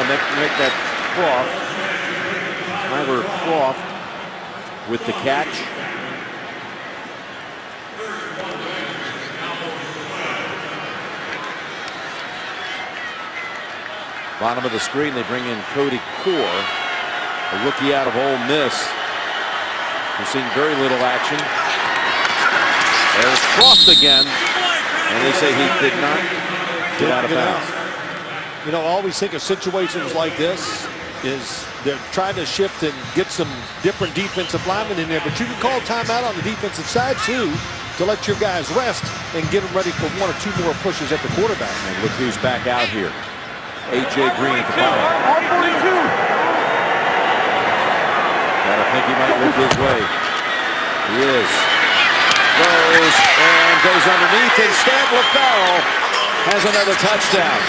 And make, make that Kroft. Tyler Kroft with the catch. Bottom of the screen, they bring in Cody Core, a rookie out of Ole Miss. We're seeing very little action. There's Frost again, and they say he did not get out of bounds. You know, I always think of situations like this is they're trying to shift and get some different defensive linemen in there, but you can call timeout on the defensive side too to let your guys rest and get them ready for one or two more pushes at the quarterback. And look who's back out here. A.J. Green at the bottom. Gotta think he might look his way. He is. Goes and goes underneath. and Instead, LaFell has another touchdown.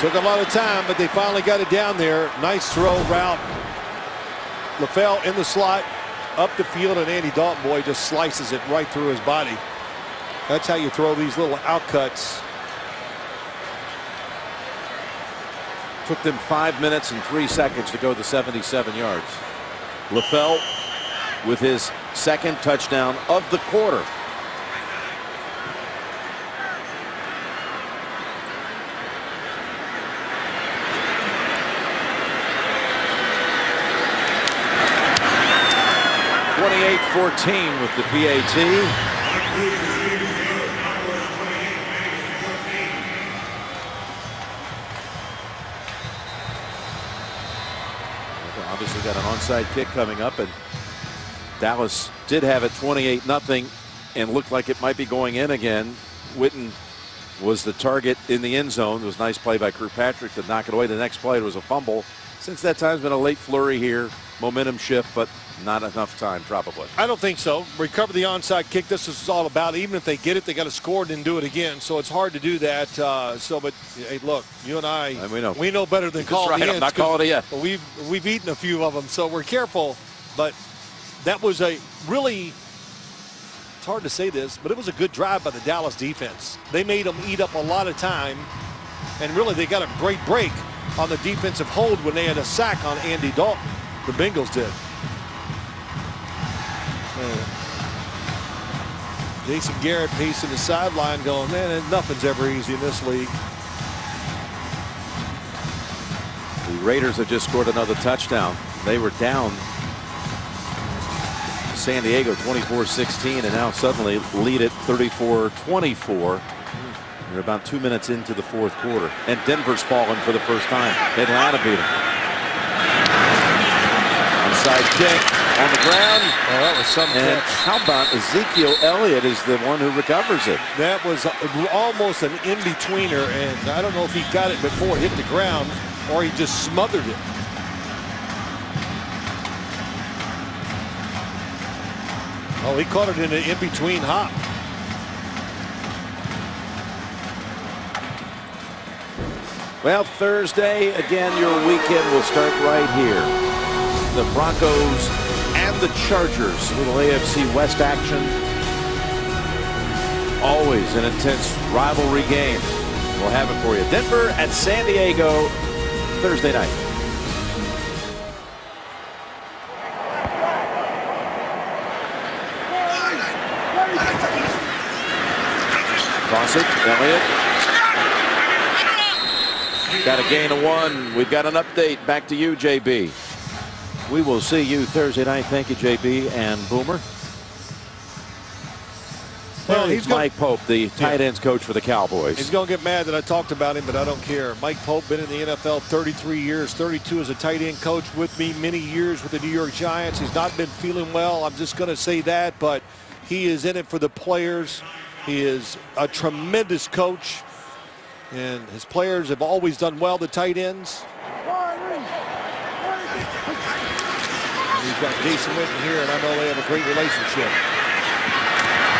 Took a lot of time, but they finally got it down there. Nice throw route. LaFell in the slot, up the field, and Andy Dalton, boy, just slices it right through his body. That's how you throw these little outcuts. Took them five minutes and three seconds to go to 77 yards. LaFell with his second touchdown of the quarter. 28-14 with the PAT. Obviously got an onside kick coming up and Dallas did have it 28 nothing and looked like it might be going in again. Witten was the target in the end zone. It was a nice play by Kirkpatrick to knock it away. The next play it was a fumble. Since that time, it's been a late flurry here, momentum shift, but not enough time probably. I don't think so. Recover the onside kick. This is all about. Even if they get it, they got to score and do it again. So it's hard to do that. Uh, so, but hey, look, you and I, And we know. we know better than calling right. the I'm not calling it yet. We've we've eaten a few of them, so we're careful. But that was a really. It's hard to say this, but it was a good drive by the Dallas defense. They made them eat up a lot of time, and really they got a great break on the defensive hold when they had a sack on Andy Dalton. The Bengals did. Uh, Jason Garrett pacing the sideline going, man, nothing's ever easy in this league. The Raiders have just scored another touchdown. They were down San Diego 24-16 and now suddenly lead it 34-24. They're about two minutes into the fourth quarter. And Denver's fallen for the first time. Atlanta beat them. Onside kick on the ground. Oh, that was some And catch. how about Ezekiel Elliott is the one who recovers it. That was almost an in-betweener, and I don't know if he got it before it hit the ground or he just smothered it. Oh, he caught it in an in-between hop. Well, Thursday, again, your weekend will start right here. The Broncos and the Chargers, little AFC West action. Always an intense rivalry game. We'll have it for you. Denver at San Diego Thursday night. It, Elliott. Got a gain of one. We've got an update. Back to you, JB. We will see you Thursday night. Thank you, JB and Boomer. Well, He's he's gonna- Mike Pope, the tight ends coach for the Cowboys. He's going to get mad that I talked about him, but I don't care. Mike Pope been in the NFL 33 years, 32 as a tight end coach with me many years with the New York Giants. He's not been feeling well. I'm just going to say that, but he is in it for the players. He is a tremendous coach, and his players have always done well, the tight ends. He's got Jason Witten here, and I know they have a great relationship.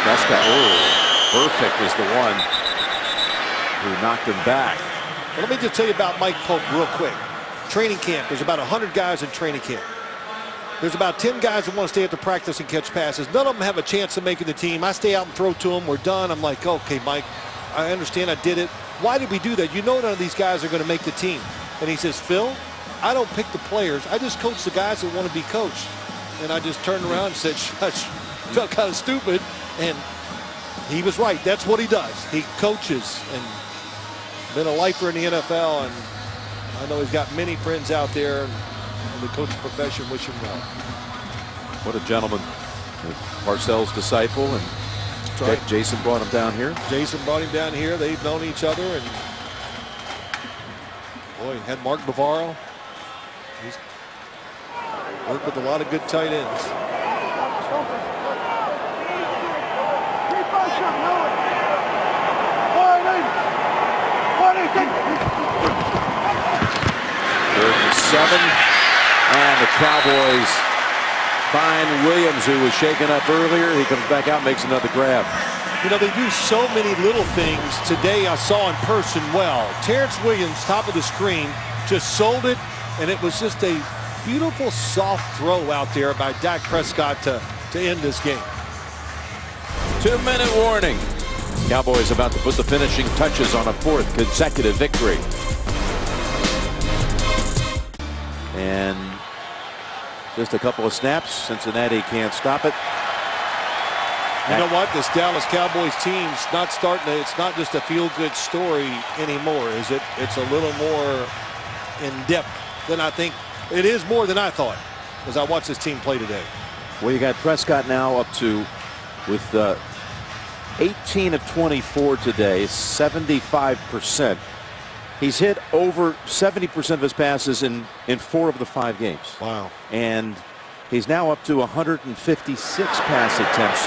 Prescott, oh, perfect is the one who knocked him back. Well, let me just tell you about Mike Pope real quick. Training camp, there's about 100 guys in training camp. There's about 10 guys that want to stay at the practice and catch passes. None of them have a chance of making the team. I stay out and throw to them. We're done. I'm like, okay, Mike, I understand I did it. Why did we do that? You know none of these guys are going to make the team. And he says, Phil, I don't pick the players. I just coach the guys that want to be coached. And I just turned around and said, shush. Felt kind of stupid. And he was right. That's what he does. He coaches and been a lifer in the NFL. And I know he's got many friends out there in the coaching profession. Wish him well. What a gentleman. Parcells' disciple, and right. Jason brought him down here. Jason brought him down here. They've known each other. And boy, had Mark Bavaro. He's worked with a lot of good tight ends. Third and seven. And the Cowboys find Williams, who was shaken up earlier. He comes back out, makes another grab. You know, they do so many little things. Today I saw in person well. Terrance Williams, top of the screen, just sold it, and it was just a beautiful soft throw out there by Dak Prescott to, to end this game. Two minute warning. Cowboys about to put the finishing touches on a fourth consecutive victory. Just a couple of snaps. Cincinnati can't stop it. You know what? This Dallas Cowboys team's not starting to, it's not just a feel-good story anymore, is it? It's a little more in depth than I think. It is more than I thought as I watched this team play today. Well, you got Prescott now up to with uh, 18 of 24 today, 75%. He's hit over 70% of his passes in, in four of the five games. Wow. And he's now up to 156 pass attempts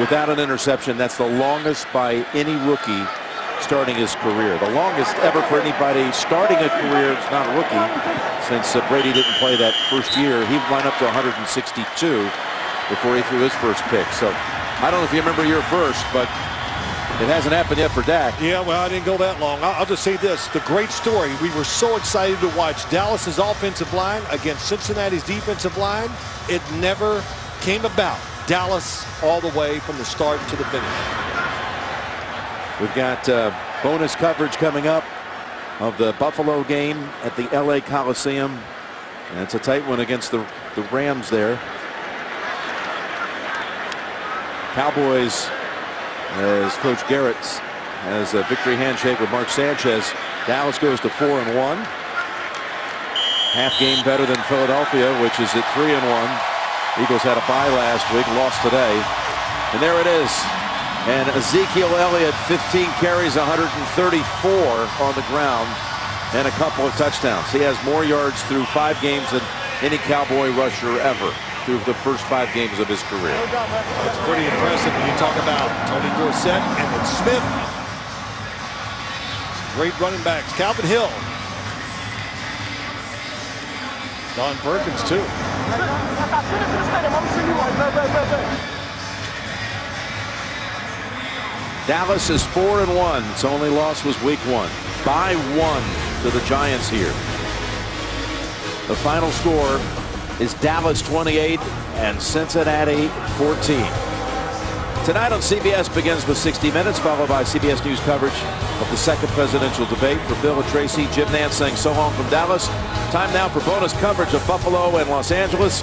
without an interception. That's the longest by any rookie starting his career. The longest ever for anybody starting a career, it's not a rookie, since uh, Brady didn't play that first year. He went up to 162 before he threw his first pick. So I don't know if you remember your first, but it hasn't happened yet for Dak. Yeah, well, I didn't go that long. I'll, just say this. The great story. We were so excited to watch Dallas's offensive line against Cincinnati's defensive line. It never came about. Dallas all the way from the start to the finish. We've got uh, bonus coverage coming up of the Buffalo game at the LA Coliseum. And it's a tight one against the, the Rams there. Cowboys, as Coach Garrett has a victory handshake with Mark Sanchez. Dallas goes to four and one. Half game better than Philadelphia, which is at three and one. Eagles had a bye last week, lost today. And there it is. And Ezekiel Elliott, 15 carries, 134 on the ground, and a couple of touchdowns. He has more yards through five games than any Cowboy rusher ever through the first five games of his career. That's pretty impressive when you talk about Tony Dorsett and then Smith. Great running backs. Calvin Hill. Don Perkins, too. Dallas is four and one. Its only loss was week one. By one to the Giants here. The final score is Dallas 28 and Cincinnati 14. Tonight on CBS begins with 60 Minutes, followed by CBS News coverage of the second presidential debate. For Phil and Tracy, Jim Nantz saying so long from Dallas. Time now for bonus coverage of Buffalo and Los Angeles.